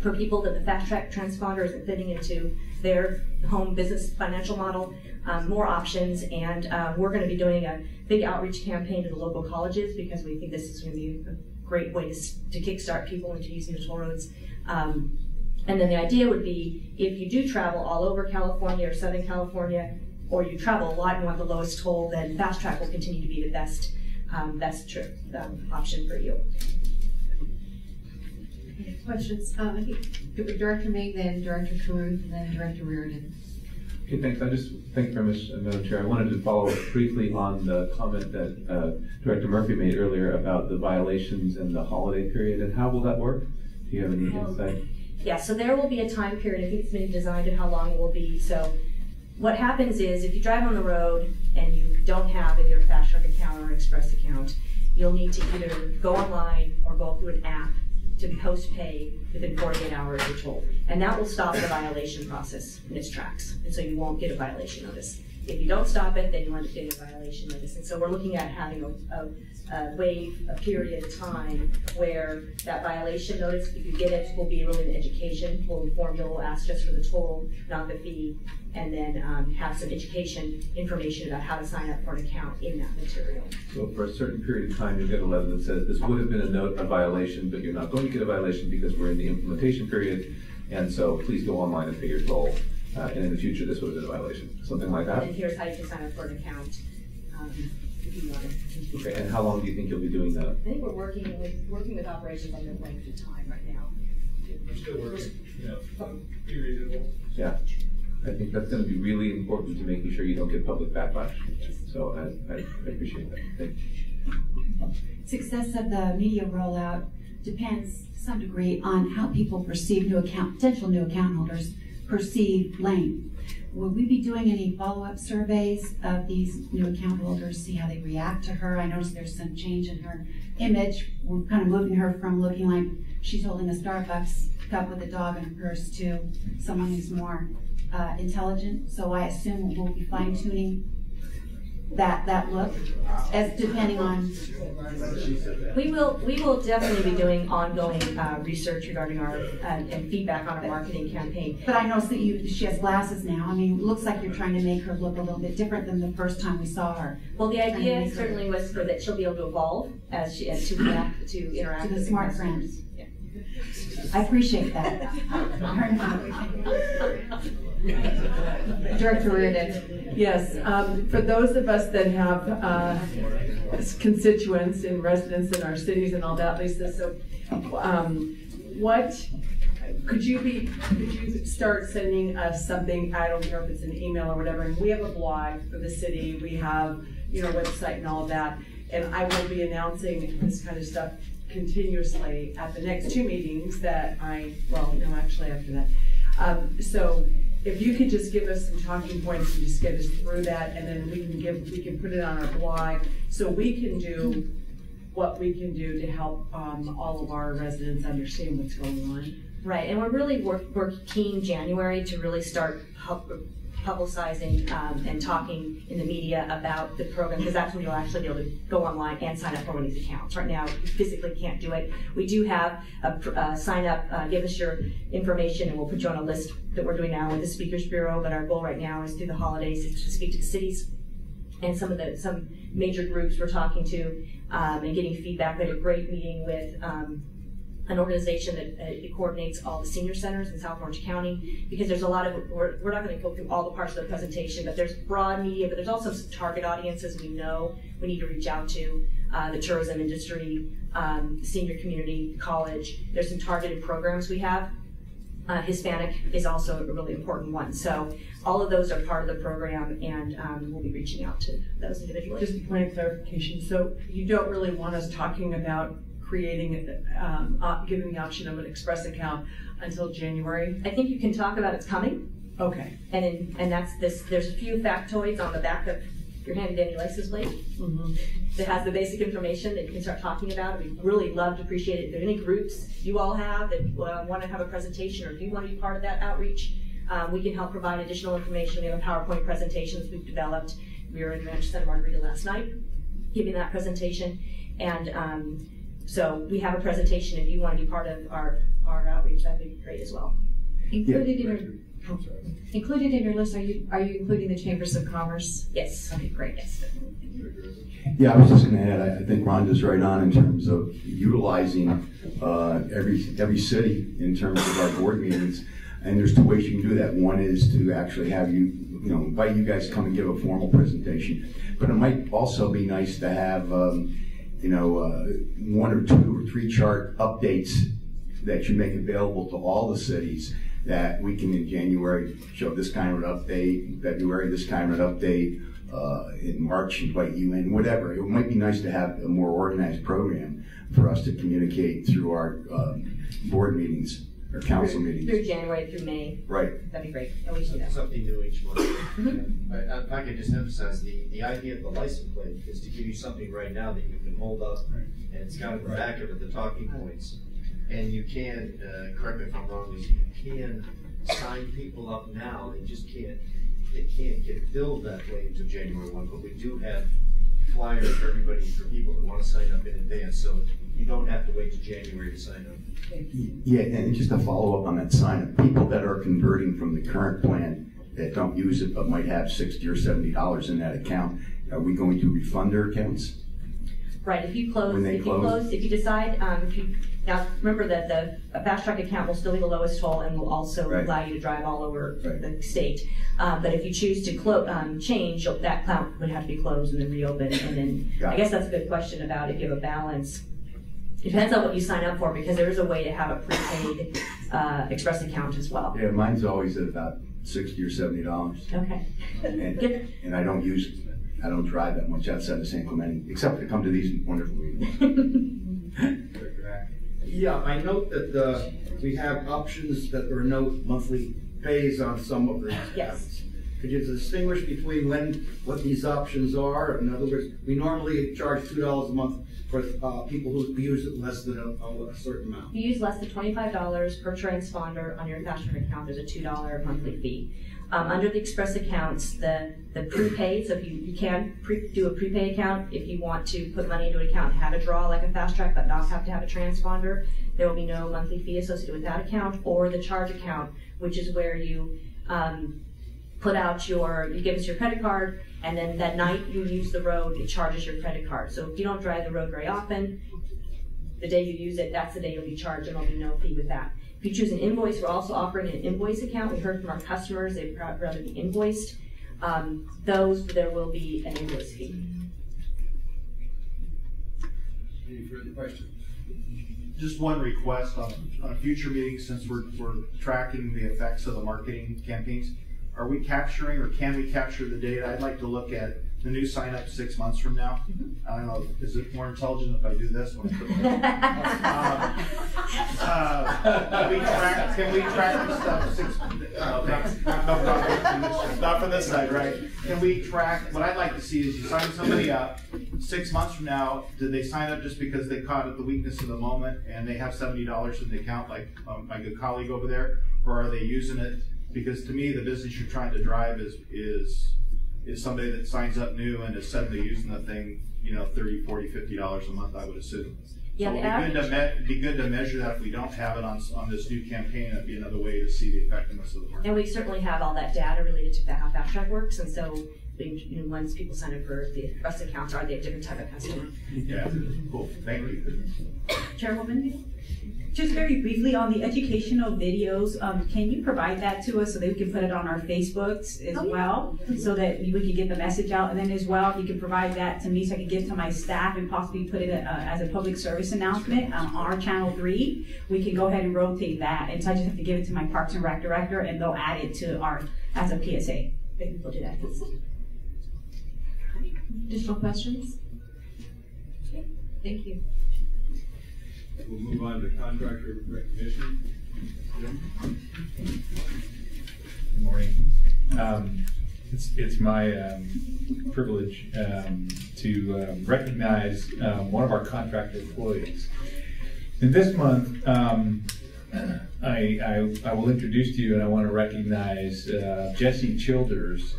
Speaker 18: for people that the FasTrak transponder isn't fitting into their home business financial model, um, more options, and uh, we're going to be doing a big outreach campaign to the local colleges because we think this is going to be a great way to, to kickstart people into using the toll roads. Um, and then the idea would be if you do travel all over California or Southern California, or you travel a lot and want the lowest toll, then FasTrak will continue to be the best um, best trip um, option for you.
Speaker 16: Questions? Um, I think Director May, then Director Caruth, and then Director Reardon.
Speaker 1: Okay, thanks. I just, thank you very much, uh, Madam Chair. I wanted to follow up briefly on the comment that uh, Director Murphy made earlier about the violations and the holiday period, and how will that work? Do you have any insight?
Speaker 18: Yeah, so there will be a time period. I think it's been designed and how long it will be. So what happens is if you drive on the road and you don't have either a FasTrak account or Express account, you'll need to either go online or go through an app to post pay within 48 hours you're told. And that will stop the violation process in its tracks. And so you won't get a violation notice. If you don't stop it, then you'll end up getting a violation notice. And so we're looking at having a, a, a waive a period of time where that violation notice, if you get it, will be really an education. We'll inform you, we'll ask just for the toll, not the fee, and then um, have some education information about how to sign up for an account in that material.
Speaker 1: So for a certain period of time, you'll get a letter that says, this would have been a note, a violation, but you're not going to get a violation because we're in the implementation period, and so please go online and pay your toll. Uh, and in the future, this would have been a violation, something like that?
Speaker 18: And here's how you can sign up for an account um, if you want to.
Speaker 1: Okay, and how long do you think you'll be doing that?
Speaker 18: I think we're working with working with operations on their length of time right now.
Speaker 17: We're still working, you know, be reasonable.
Speaker 1: Yeah, I think that's gonna be really important to making sure you don't get public backlash. So I, I appreciate that. Thank you.
Speaker 2: Success of the media rollout depends to some degree on how people perceive new account, potential new account holders perceive Lane. Will we be doing any follow-up surveys of these new account holders, see how they react to her? I noticed there's some change in her image. We're kind of moving her from looking like she's holding a Starbucks cup with a dog in her purse to someone who's more uh, intelligent. So I assume we'll be fine tuning that that look as depending on.
Speaker 18: We will, we will definitely be doing ongoing uh, research regarding our, uh, and feedback on our marketing campaign.
Speaker 2: But I noticed that you she has glasses now. I mean, it looks like you're trying to make her look a little bit different than the first time we saw her.
Speaker 18: Well, the idea certainly was for that she'll be able to evolve as she, as to react, to interact
Speaker 2: To the
Speaker 18: with
Speaker 2: smart
Speaker 18: customers.
Speaker 2: I appreciate that.
Speaker 16: Director Reardon.
Speaker 9: Yes, um, for those of us that have, uh, constituents and residents in our cities and all that, Lisa, so, um, what, could you be, could you start sending us something, I don't care if it's an email or whatever, and we have a blog for the city, we have, you know, website and all of that, and I will be announcing this kind of stuff continuously at the next two meetings that I, well, no, actually after that. Um, so if you could just give us some talking points and just get us through that, and then we can give, we can put it on our blog, so we can do what we can do to help, um, all of our residents understand what's going on.
Speaker 18: Right, and we're really work, working January to really start publicizing um, and talking in the media about the program, because that's when you'll actually be able to go online and sign up for one of these accounts. Right now, you physically can't do it. We do have a, uh, sign up, uh, give us your information, and we'll put you on a list that we're doing now with the Speakers Bureau, but our goal right now is through the holidays to speak to the cities and some of the, some major groups we're talking to, um, and getting feedback. We had a great meeting with, um, an organization that uh, coordinates all the senior centers in South Orange County because there's a lot of we're, we're not going to go through all the parts of the presentation but there's broad media but there's also some target audiences we know we need to reach out to uh, the tourism industry um, senior community college. There's some targeted programs we have. Uh, Hispanic is also a really important one. So all of those are part of the program and um, we'll be reaching out to those individuals.
Speaker 9: Just a point of clarification, so you don't really want us talking about creating, um, uh, giving the option of an express account until January?
Speaker 18: I think you can talk about it's coming.
Speaker 9: Okay.
Speaker 18: And in, and that's this. There's a few factoids on the back of your handy dandy license plate
Speaker 9: Mm-hmm.
Speaker 18: that has the basic information that you can start talking about. We really love to appreciate it. If there are any groups you all have that uh, want to have a presentation, or if you want to be part of that outreach, um, we can help provide additional information. We have a PowerPoint presentation that we've developed. We were in Rancho Santa Margarita last night, giving that presentation, and um, so we have a presentation. If you want to be part of our our outreach, that'd be great as well.
Speaker 16: Included in your, included in your list, are you, are you including the chambers of commerce?
Speaker 18: Yes.
Speaker 16: Okay, great.
Speaker 23: Yeah, I was just gonna add, I, I think Rhonda's right on in terms of utilizing, uh, every, every city in terms of our board meetings. And there's two ways you can do that. One is to actually have you, you know, invite you guys to come and give a formal presentation. But it might also be nice to have, um, you know, uh, one or two or three chart updates that you make available to all the cities that we can in January show this kind of an update, in February this kind of an update, uh, in March invite you in, whatever. It might be nice to have a more organized program for us to communicate through our um, board meetings or council
Speaker 18: through,
Speaker 23: meetings.
Speaker 18: through January through May.
Speaker 23: Right.
Speaker 18: That'd be great. And we should do that.
Speaker 8: Something new each month. But uh, if I could just emphasize, the, the idea of the license plate is to give you something right now that you can hold up, and it's got at the back of it the talking points. And you can, uh, correct me if I'm wrong, is you can sign people up now, they just can't, they can't get billed that way until January one, but we do have flyers for everybody, for people that wanna sign up in advance, so you don't have to wait till January to sign up.
Speaker 23: Yeah, and just a follow up on that sign up, people that are converting from the current plan that don't use it but might have sixty or seventy dollars in that account, are we going to refund their accounts?
Speaker 18: Right, if you close,
Speaker 23: When they
Speaker 18: if you
Speaker 23: close?
Speaker 18: close, if you decide, um, if you, now, remember that the a FasTrak account will still be the lowest toll and will also
Speaker 23: Right.
Speaker 18: allow you to drive all over the state. Um, but if you choose to clo- um, change, you'll- that account would have to be closed and then reopened, and then,
Speaker 23: Got
Speaker 18: I
Speaker 23: it.
Speaker 18: guess that's a good question about if you have a balance. It Depends on what you sign up for, because there is a way to have a prepaid, uh, express account as well.
Speaker 23: Yeah, mine's always at about sixty or seventy dollars.
Speaker 18: Okay.
Speaker 23: And, and I don't use, it. I don't drive that much outside of San Clemente, except to come to these wonderful meetings.
Speaker 13: Yeah, I note that, uh, we have options that there are no monthly pays on some of these.
Speaker 18: Yes.
Speaker 13: Could you distinguish between when, what these options are? In other words, we normally charge two dollars a month for uh, people who use it less than a, a certain amount.
Speaker 18: If you use less than twenty-five dollars per transponder on your Fast account, there's a two dollar monthly fee. Um, under the express accounts, the, the prepaid, so if you, you can pre, do a prepaid account, if you want to put money into an account, have a draw like a FasTrak, but not have to have a transponder, there will be no monthly fee associated with that account, or the charge account, which is where you, um, put out your, you give us your credit card, and then that night you use the road, it charges your credit card. So if you don't drive the road very often, the day you use it, that's the day you'll be charged, and there'll be no fee with that. If you choose an invoice, we're also offering an invoice account. We heard from our customers they'd rather be invoiced. Um, those, there will be an invoice fee.
Speaker 1: Any further questions?
Speaker 19: Just one request on, on a future meeting, since we're, we're tracking the effects of the marketing campaigns. Are we capturing or can we capture the data? I'd like to look at the new sign up six months from now. I don't know, is it more intelligent if I do this? When I put my- Um, uh, Can we track, can we track this stuff six, uh, not- no problem. not from this side, right? Can we track, what I'd like to see is you sign somebody up, six months from now, did they sign up just because they caught at the weakness of the moment and they have seventy dollars in the account, like um, my good colleague over there? Or are they using it? Because to me, the business you're trying to drive is, is is somebody that signs up new and is suddenly using the thing, you know, 30, 40, 50 dollars a month, I would assume.
Speaker 18: Yeah,
Speaker 19: so it'd be good to me- be good to measure that if we don't have it on, on this new campaign, it'd be another way to see the effectiveness of the market.
Speaker 18: And we certainly have all that data related to how FasTrak works, and so, we- you know, once people sign up for the express accounts, are they a different type of customer?
Speaker 19: Yeah, cool, thank you.
Speaker 24: Chairwoman, just very briefly on the educational videos, um, can you provide that to us so that we can put it on our Facebooks as
Speaker 18: Oh, yeah.
Speaker 24: well? So that we can get the message out, and then as well, if you can provide that to me so I can give to my staff and possibly put it uh, as a public service announcement on our channel three, we can go ahead and rotate that, and so I just have to give it to my Parks and Rec director, and they'll add it to our, as a PSA.
Speaker 18: We'll do that. Additional questions? Okay, Thank you.
Speaker 1: We'll move on to contractor recognition. Jim?
Speaker 17: Good morning. Um, It's, it's my um, privilege um, to um, recognize um, one of our contractor employees. And this month, um, I, I, I will introduce to you and I want to recognize uh, Jesse Childers.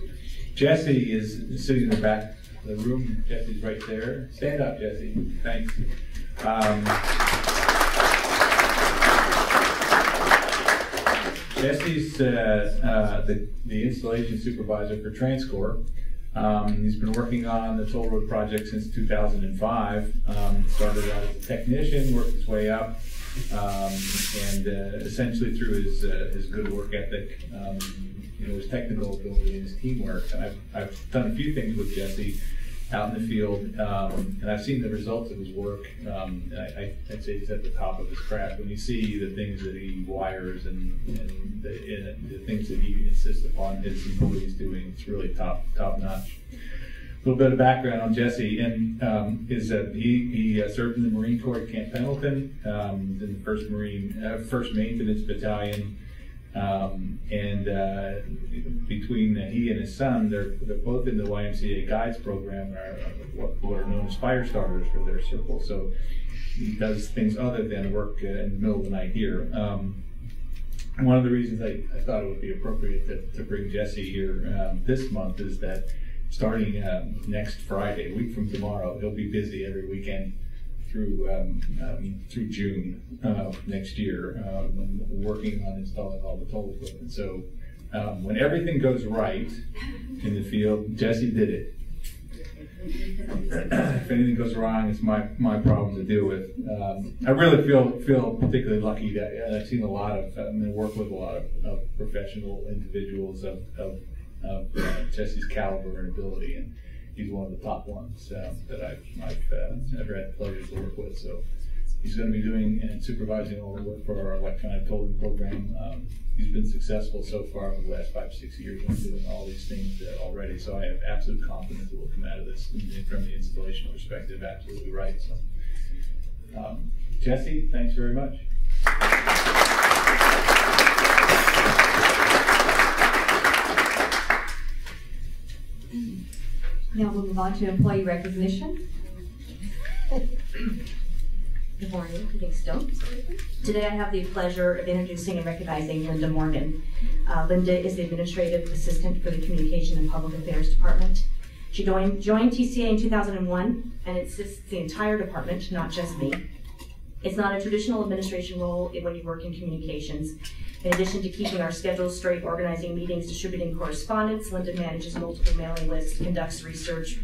Speaker 17: Jesse is sitting in the back of the room. Jesse's right there. Stand up, Jesse. Thanks. Um, Jesse's uh, uh, the, the installation supervisor for Transcore. Um, he's been working on the toll road project since 2005. Um, started out as a technician, worked his way up, um, and uh, essentially through his uh, his good work ethic, um, you know, his technical ability and his teamwork. And I've, I've done a few things with Jesse out in the field, um, and I've seen the results of his work. Um, I, I'd say he's at the top of his craft. When you see the things that he wires and, and, the, and the things that he insists upon his employees doing, it's really top top notch. A little bit of background on Jesse, and um, is that he, he uh, served in the Marine Corps at Camp Pendleton, um, in the First Marine, uh, First Maintenance Battalion, um, and uh, between he and his son, they're, they're both in the YMCA Guides program, or what, what are known as fire starters for their circle. So he does things other than work uh, in the middle of the night here. Um, one of the reasons I, I thought it would be appropriate to, to bring Jesse here um, this month is that starting um, next Friday, a week from tomorrow, he'll be busy every weekend through um, um, through June uh, next year, um, working on installing all the toll equipment. So um, when everything goes right in the field, Jesse did it. if anything goes wrong, it's my my problem to deal with. Um, I really feel feel particularly lucky that I've seen a lot of um, and work with a lot of, of professional individuals of, of, of uh, Jesse's caliber and ability, and he's one of the top ones um, that I've I've uh, ever had the pleasure to work with. So he's going to be doing and supervising all the work for our electronic tolling program. Um, he's been successful so far over the last five, six years in doing all these things uh, already. So I have absolute confidence that we'll come out of this from the installation perspective absolutely right. So, um, Jesse, thanks very much.
Speaker 16: On to employee recognition.
Speaker 18: Good morning, thanks, Stone. Today I have the pleasure of introducing and recognizing Linda Morgan. Uh, Linda is the Administrative Assistant for the Communication and Public Affairs Department. She joined, joined TCA in 2001 and assists the entire department, not just me. It's not a traditional administration role when you work in communications. In addition to keeping our schedules straight, organizing meetings, distributing correspondence, Linda manages multiple mailing lists, conducts research,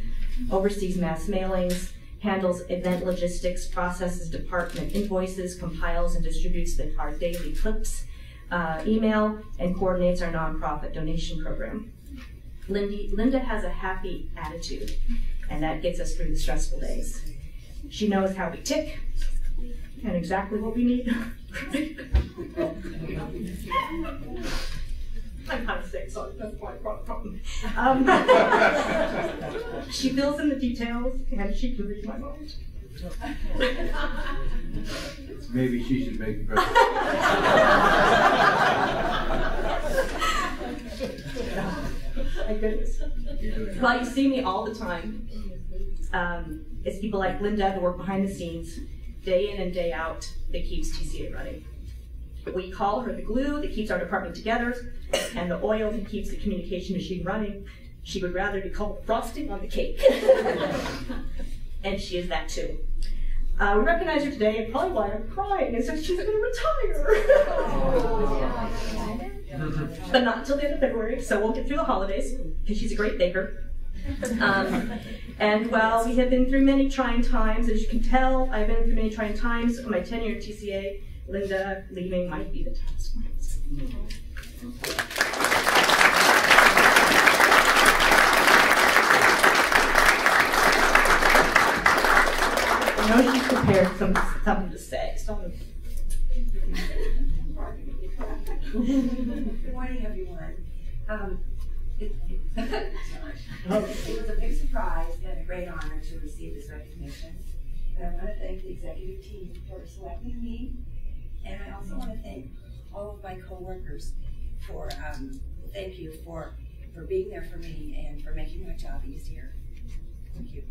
Speaker 18: oversees mass mailings, handles event logistics, processes department invoices, compiles and distributes the, our daily clips, uh, email, and coordinates our nonprofit donation program. Lindy, Linda has a happy attitude, and that gets us through the stressful days. She knows how we tick and exactly what we need. I'm of sick, so that's why I brought a problem. Um, she fills in the details, and she can read my mind.
Speaker 1: Maybe she should make the
Speaker 18: My goodness. Well, you see me all the time. Um, it's people like Linda who work behind the scenes, day in and day out, that keeps TCA running. We call her the glue that keeps our department together, and the oil that keeps the communication machine running. She would rather be called frosting on the cake. and she is that too. Uh, we recognize her today, and probably why I'm crying is that she's going to retire. but not until the end of February, so we'll get through the holidays, because she's a great baker. Um, and while we have been through many trying times, as you can tell, I've been through many trying times my tenure at TCA. Linda leaving might be the toughest ones. I know she's prepared some, something to say,
Speaker 25: Good morning, everyone. Um, it, was a big surprise and a great honor to receive this recognition. And I want to thank the executive team for selecting me, and I also want to thank all of my coworkers for um, thank you for for being there for me and for making my job easier. Thank you.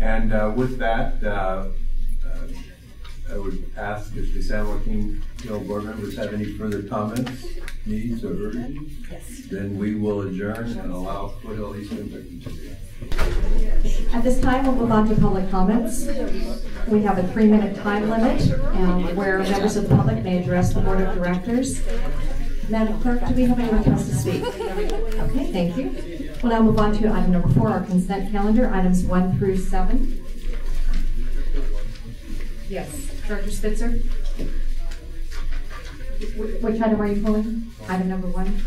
Speaker 1: And uh, with that, uh, I would ask if the San Joaquin Hill board members have any further comments, needs, or urgencies?
Speaker 18: Yes.
Speaker 1: Then we will adjourn and allow Foothill Eastern to continue.
Speaker 16: At this time, we'll move on to public comments. We have a three-minute time limit um, where members of the public may address the board of directors. Madam Clerk, do we have any requests to speak? Okay, thank you. We'll now move on to item number four, our consent calendar, items one through seven. Yes, Director Spitzer? Wh- Which item are you pulling? Item number one?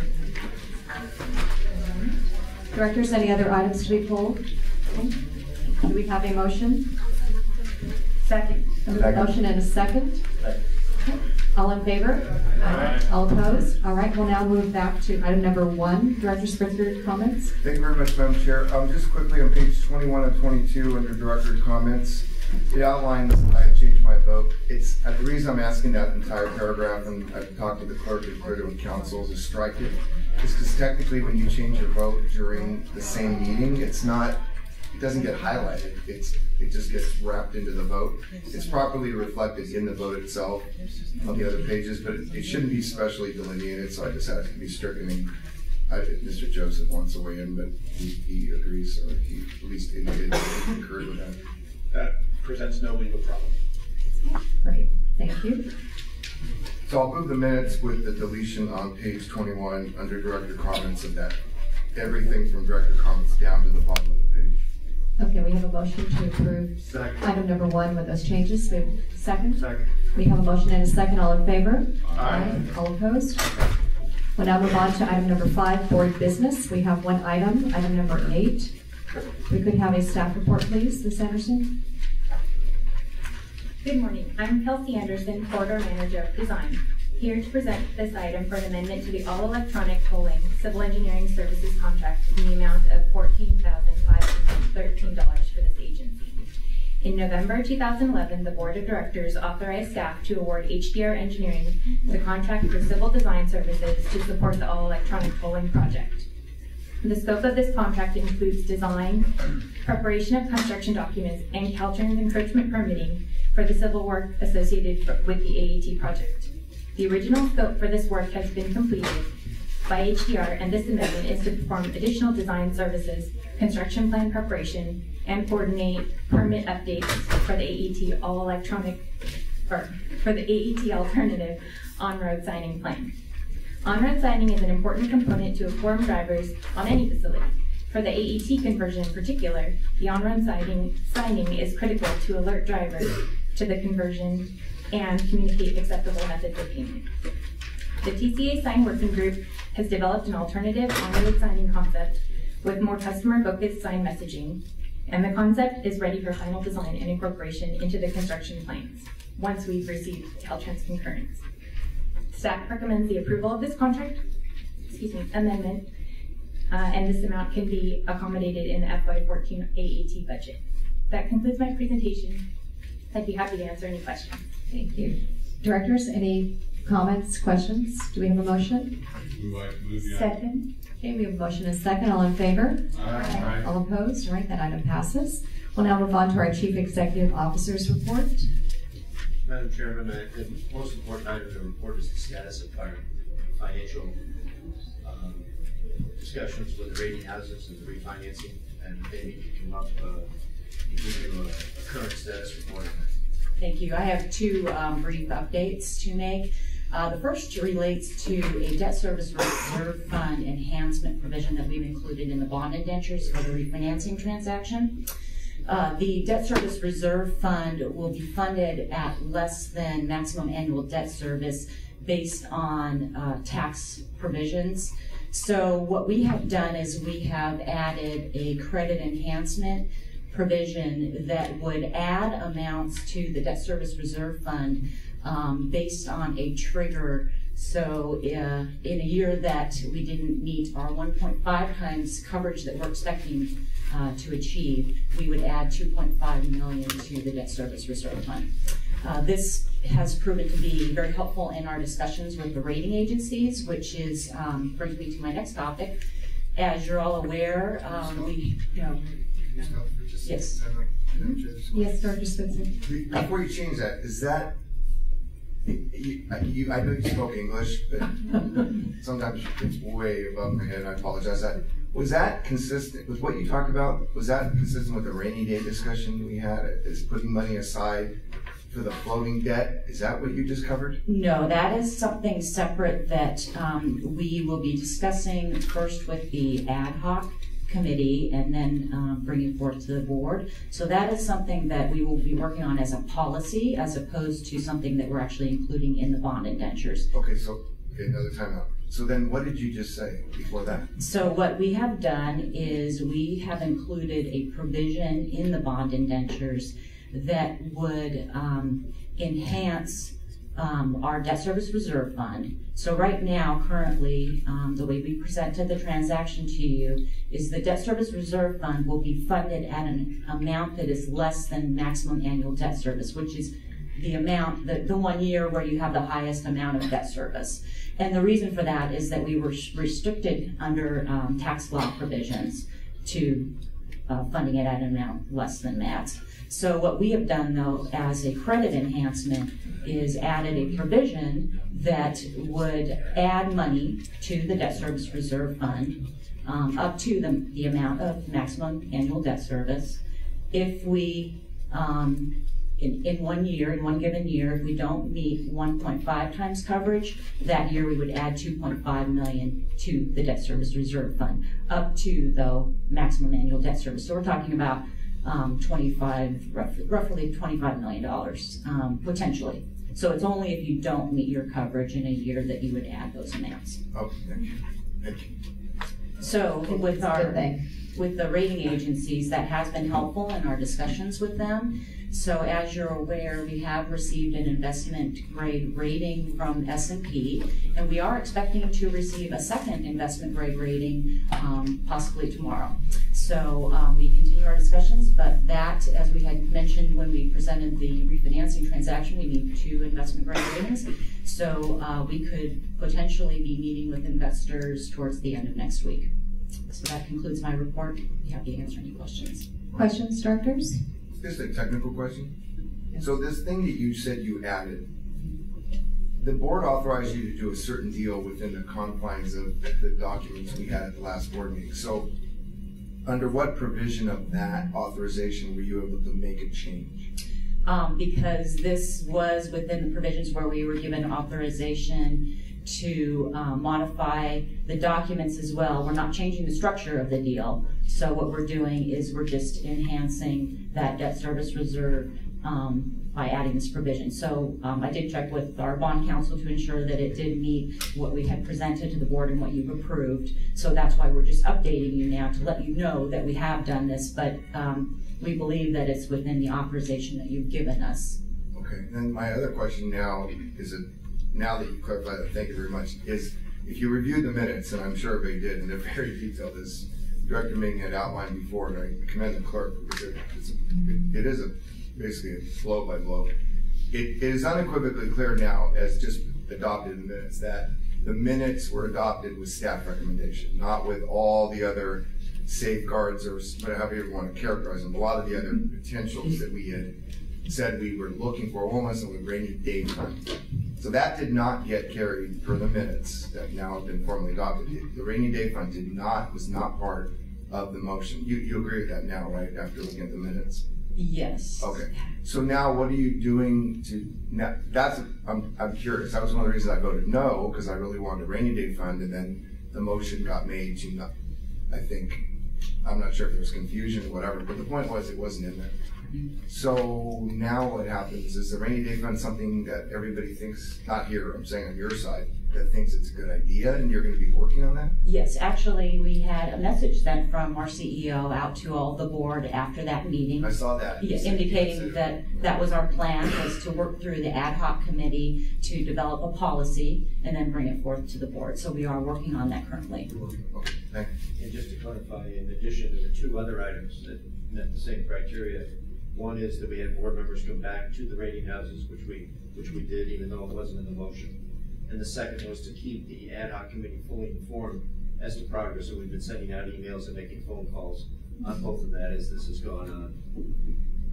Speaker 16: Directors, any other items to be pulled? Okay. Do we have a motion? Second. A motion and a second? Okay. All in favor?
Speaker 4: Aye.
Speaker 16: All opposed? All right, we'll now move back to item number one. Director Spitzer, comments?
Speaker 4: Thank you very much, Madam Chair. Um, just quickly on page twenty-one and twenty-two, under Director comments, it outlines, I changed my vote. It's, uh, the reason I'm asking that entire paragraph, and I've talked to the clerk and cleared it with council, to strike it. Is because technically, when you change your vote during the same meeting, it's not, it doesn't get highlighted. It's, it just gets wrapped into the vote. It's properly reflected in the vote itself on the other pages, but it it shouldn't be specially delineated, so I just asked to be stricken. I, Mr. Joseph wants to weigh in, but he, he agrees, or he at least indicated he concurred with that.
Speaker 8: That presents no legal problem.
Speaker 16: Great, thank you.
Speaker 4: So I'll move the minutes with the deletion on page twenty-one under director comments of that. Everything from director comments down to the bottom of the page.
Speaker 16: Okay, we have a motion to approve
Speaker 4: Second.
Speaker 16: item number one with those changes. We have a second?
Speaker 4: Second.
Speaker 16: We have a motion and a second. All in favor?
Speaker 4: Aye.
Speaker 16: All opposed? We'll now move on to item number five, board business. We have one item, item number eight. We could have a staff report, please, Ms. Anderson?
Speaker 26: Good morning. I'm Kelsey Anderson, Corridor Manager of Design, here to present this item for an amendment to the all-electronic tolling civil engineering services contract in the amount of $14,513 for this agency.
Speaker 3: In November 2011, the Board of Directors authorized staff to award HDR Engineering the contract for civil design services to support the all-electronic tolling project. The scope of this contract includes design, preparation of construction documents, and Caltrans encroachment permitting for the civil work associated with the AET project. The original scope for this work has been completed by HDR, and this amendment is to perform additional design services, construction plan preparation, and coordinate permit updates for the AET all-electronic, or for the AET alternative on-road signing plan. On-road signing is an important component to inform drivers on any facility. For the AET conversion in particular, the on-road signing, signing is critical to alert drivers to the conversion and communicate acceptable methods of payment. The TCA Sign Working Group has developed an alternative on-road signing concept with more customer-focused sign messaging, and the concept is ready for final design and incorporation into the construction plans once we've received Caltrans concurrence. Staff recommends the approval of this contract, excuse me, amendment, uh, and this amount can be accommodated in the FY14 AET budget. That concludes my presentation. I'd be happy to answer any questions.
Speaker 16: Thank you. Directors, any comments, questions? Do we have a motion? Second. Okay, we have a motion and second. All in favor?
Speaker 8: Aye.
Speaker 16: All opposed? All right, that item passes. We'll now move on to our Chief Executive Officer's report.
Speaker 8: Madam Chairman, the most important item the report is the status of our financial um, discussions with the rating houses and the refinancing, and maybe you can up uh, give you a a current status report.
Speaker 27: Thank you. I have two um, brief updates to make. Uh, The first relates to a debt service reserve fund enhancement provision that we've included in the bond indentures for the refinancing transaction. Uh, The debt service reserve fund will be funded at less than maximum annual debt service based on uh, tax provisions. So what we have done is we have added a credit enhancement provision that would add amounts to the debt service reserve fund um, based on a trigger. So uh, in a year that we didn't meet our 1.5 times coverage that we're expecting uh, to achieve, we would add 2.5 million to the debt service reserve fund. Uh, this has proven to be very helpful in our discussions with the rating agencies, which is um, brings me to my next topic. As you're all aware, um, we you know, yes.
Speaker 16: Yes, Dr. Spencer.
Speaker 4: Before you change that, is that, you, I- you, I know you spoke English, but sometimes it's way above my head, I apologize. That, was that consistent, with what you talked about, was that consistent with the rainy day discussion we had? Is putting money aside for the floating debt? Is that what you just covered?
Speaker 27: No, that is something separate that um, we will be discussing first with the ad hoc committee and then um, bringing forth to the board. So that is something that we will be working on as a policy as opposed to something that we're actually including in the bond indentures.
Speaker 4: Okay, so, okay, another time out. So then what did you just say before that?
Speaker 27: So what we have done is we have included a provision in the bond indentures that would um, enhance um, our debt service reserve fund. So right now, currently, um, the way we presented the transaction to you is the debt service reserve fund will be funded at an amount that is less than maximum annual debt service, which is the amount, the, the one year where you have the highest amount of debt service. And the reason for that is that we were restricted under um, tax law provisions to uh, funding it at an amount less than that. So what we have done though as a credit enhancement is added a provision that would add money to the debt service reserve fund um, up to the, the amount of maximum annual debt service. If we, um, in, in one year, in one given year, if we don't meet 1.5 times coverage, that year we would add 2.5 million to the debt service reserve fund, up to though maximum annual debt service. So we're talking about um, 25, roughly, roughly 25 million dollars um, potentially. So it's only if you don't meet your coverage in a year that you would add those amounts.
Speaker 4: Okay, thank you. Thank you.
Speaker 27: So with our, with the rating agencies, that has been helpful in our discussions with them. So as you're aware, we have received an investment grade rating from S&P, and we are expecting to receive a second investment grade rating um, possibly tomorrow. So um, we continue our discussions, but that, as we had mentioned when we presented the refinancing transaction, we need two investment grade ratings. So uh, we could potentially be meeting with investors towards the end of next week. So that concludes my report. Be happy to answer any questions.
Speaker 16: Questions, directors?
Speaker 4: Just a technical question. So this thing that you said you added, the board authorized you to do a certain deal within the confines of the documents we had at the last board meeting. So under what provision of that authorization were you able to make a change?
Speaker 27: Um, because this was within the provisions where we were given authorization to uh, modify the documents as well. We're not changing the structure of the deal. So what we're doing is we're just enhancing that debt service reserve um, by adding this provision. So um, I did check with our bond counsel to ensure that it did meet what we had presented to the board and what you've approved. So that's why we're just updating you now to let you know that we have done this, but um, we believe that it's within the authorization that you've given us.
Speaker 4: Okay, then my other question now is that, now that you clarified that, thank you very much, is if you reviewed the minutes, and I'm sure everybody did, and they're very detailed, as Director Ming had outlined before, and I commend the clerk, it- it's, a- it is a, basically a blow by blow. It, it is unequivocally clear now, as just adopted in the minutes, that the minutes were adopted with staff recommendation, not with all the other safeguards or whatever you want to characterize them, a lot of the other potentials that we had said we were looking for, was the rainy day fund. So that did not get carried for the minutes that now have been formally adopted. The rainy day fund did not, was not part of the motion. You, you agree with that now, right, after looking at the minutes?
Speaker 27: Yes.
Speaker 4: Okay. So now what are you doing to, now, that's, I'm, I'm curious. That was one of the reasons I voted no, because I really wanted a rainy day fund, and then the motion got made to not, I think, I'm not sure if there was confusion or whatever, but the point was it wasn't in there. So now what happens? Is the rainy day fund something that everybody thinks, not here, I'm saying on your side, that thinks it's a good idea and you're gonna be working on that?
Speaker 27: Yes, actually, we had a message sent from our CEO out to all the board after that meeting.
Speaker 4: I saw that.
Speaker 27: Yeah, indicating that that was our plan, was to work through the ad hoc committee to develop a policy and then bring it forth to the board. So we are working on that currently.
Speaker 4: Okay, thank you.
Speaker 8: And just to clarify, in addition, to the two other items that met the same criteria. One is that we had board members come back to the rating houses, which we, which we did, even though it wasn't in the motion. And the second was to keep the ad hoc committee fully informed as to progress, and we've been sending out emails and making phone calls on both of that as this has gone on.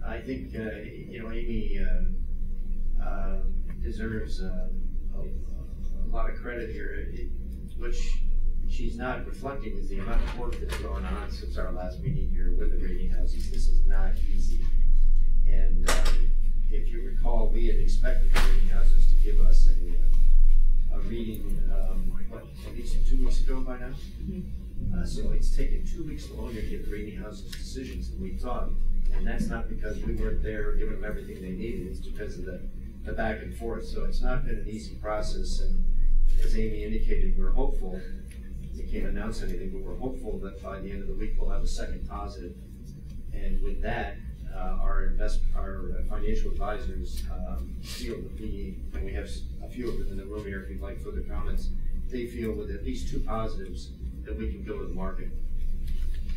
Speaker 8: I think, uh, you know, Amy, um, uh, deserves, uh, a, a lot of credit here, which she's not reflecting is the amount of work that's going on since our last meeting here with the rating houses. This is not easy. And, um, if you recall, we had expected the rating houses to give us a, uh, a reading, um, what, at least two weeks ago by now? Uh, so it's taken two weeks longer to get the rating houses decisions than we thought. And that's not because we weren't there giving them everything they needed, it's because of the, the back and forth. So it's not been an easy process, and as Amy indicated, we're hopeful, we can't announce anything, but we're hopeful that by the end of the week, we'll have a second positive. And with that, uh, our invest, our financial advisors, um, feel that we, and we have a few of them in the room here, if you'd like further comments, they feel with at least two positives, that we can go to the market.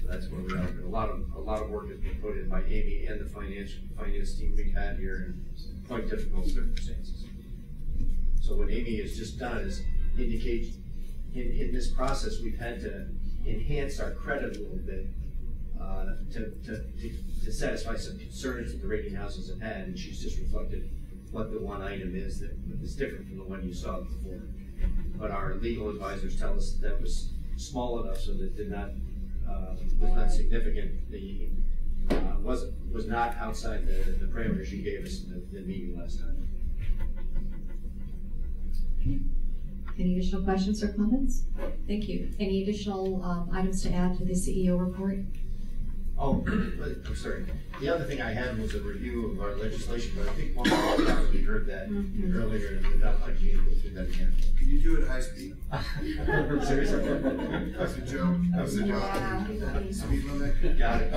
Speaker 8: So that's where we are. A lot of, a lot of work has been put in by Amy and the finance, finance team we've had here in quite difficult circumstances. So what Amy has just done is indicate, in, in this process, we've had to enhance our credit a little bit, uh, to, to, to- satisfy some concerns that the rating houses have had, and she's just reflected what the one item is that is different from the one you saw before. But our legal advisors tell us that was small enough so that it did not, uh, was not significant, the, uh, was, was not outside the, the parameters you gave us in the, the meeting last time.
Speaker 16: Any additional questions or comments? Thank you. Any additional um, items to add to the CEO report?
Speaker 8: Oh, I'm sorry. The other thing I had was a review of our legislation, but I think one of you probably heard that
Speaker 16: Mhm.
Speaker 8: earlier, and without like you to go through that again.
Speaker 4: Can you do it at high speed?
Speaker 8: Seriously?
Speaker 4: That's a joke. That's a joke. Speed limit.
Speaker 8: Got it.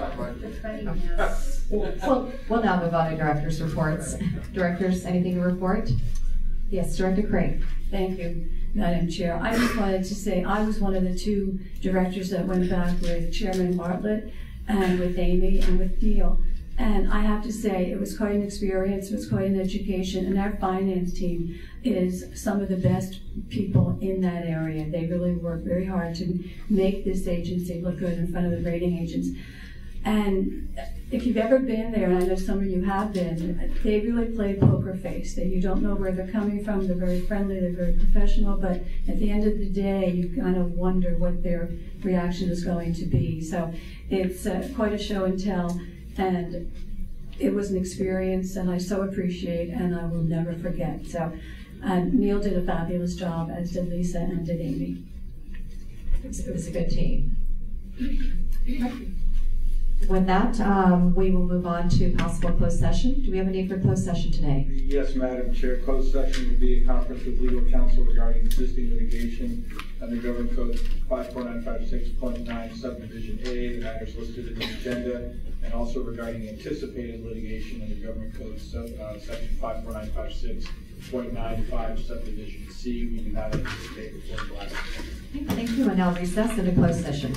Speaker 16: Well, we'll now move on to directors' reports. Directors, anything to report? Yes, Director Crane.
Speaker 28: Thank you, Madam Chair. I just wanted to say, I was one of the two directors that went back with Chairman Bartlett and with Amy and with Neil And I have to say, it was quite an experience, it was quite an education, and our finance team is some of the best people in that area. They really work very hard to make this agency look good in front of the rating agents. And if you've ever been there, and I know some of you have been, they really play poker face. That you don't know where they're coming from. They're very friendly. They're very professional. But at the end of the day, you kind of wonder what their reaction is going to be. So it's uh, quite a show and tell, and it was an experience, and I so appreciate, and I will never forget. So um, Neil did a fabulous job, as did Lisa and did Amy.
Speaker 16: It was, it was a good team. With that, um, we will move on to possible closed session. Do we have a need for closed session today?
Speaker 17: Yes, Madam Chair. Closed session would be a conference with legal counsel regarding existing litigation under Government Code 54956.9 subdivision A, the matters listed in the agenda, and also regarding anticipated litigation under Government Code sub, uh, section 54956.95 subdivision C. We do not anticipate before the last.
Speaker 16: Thank you, and now recess into closed session.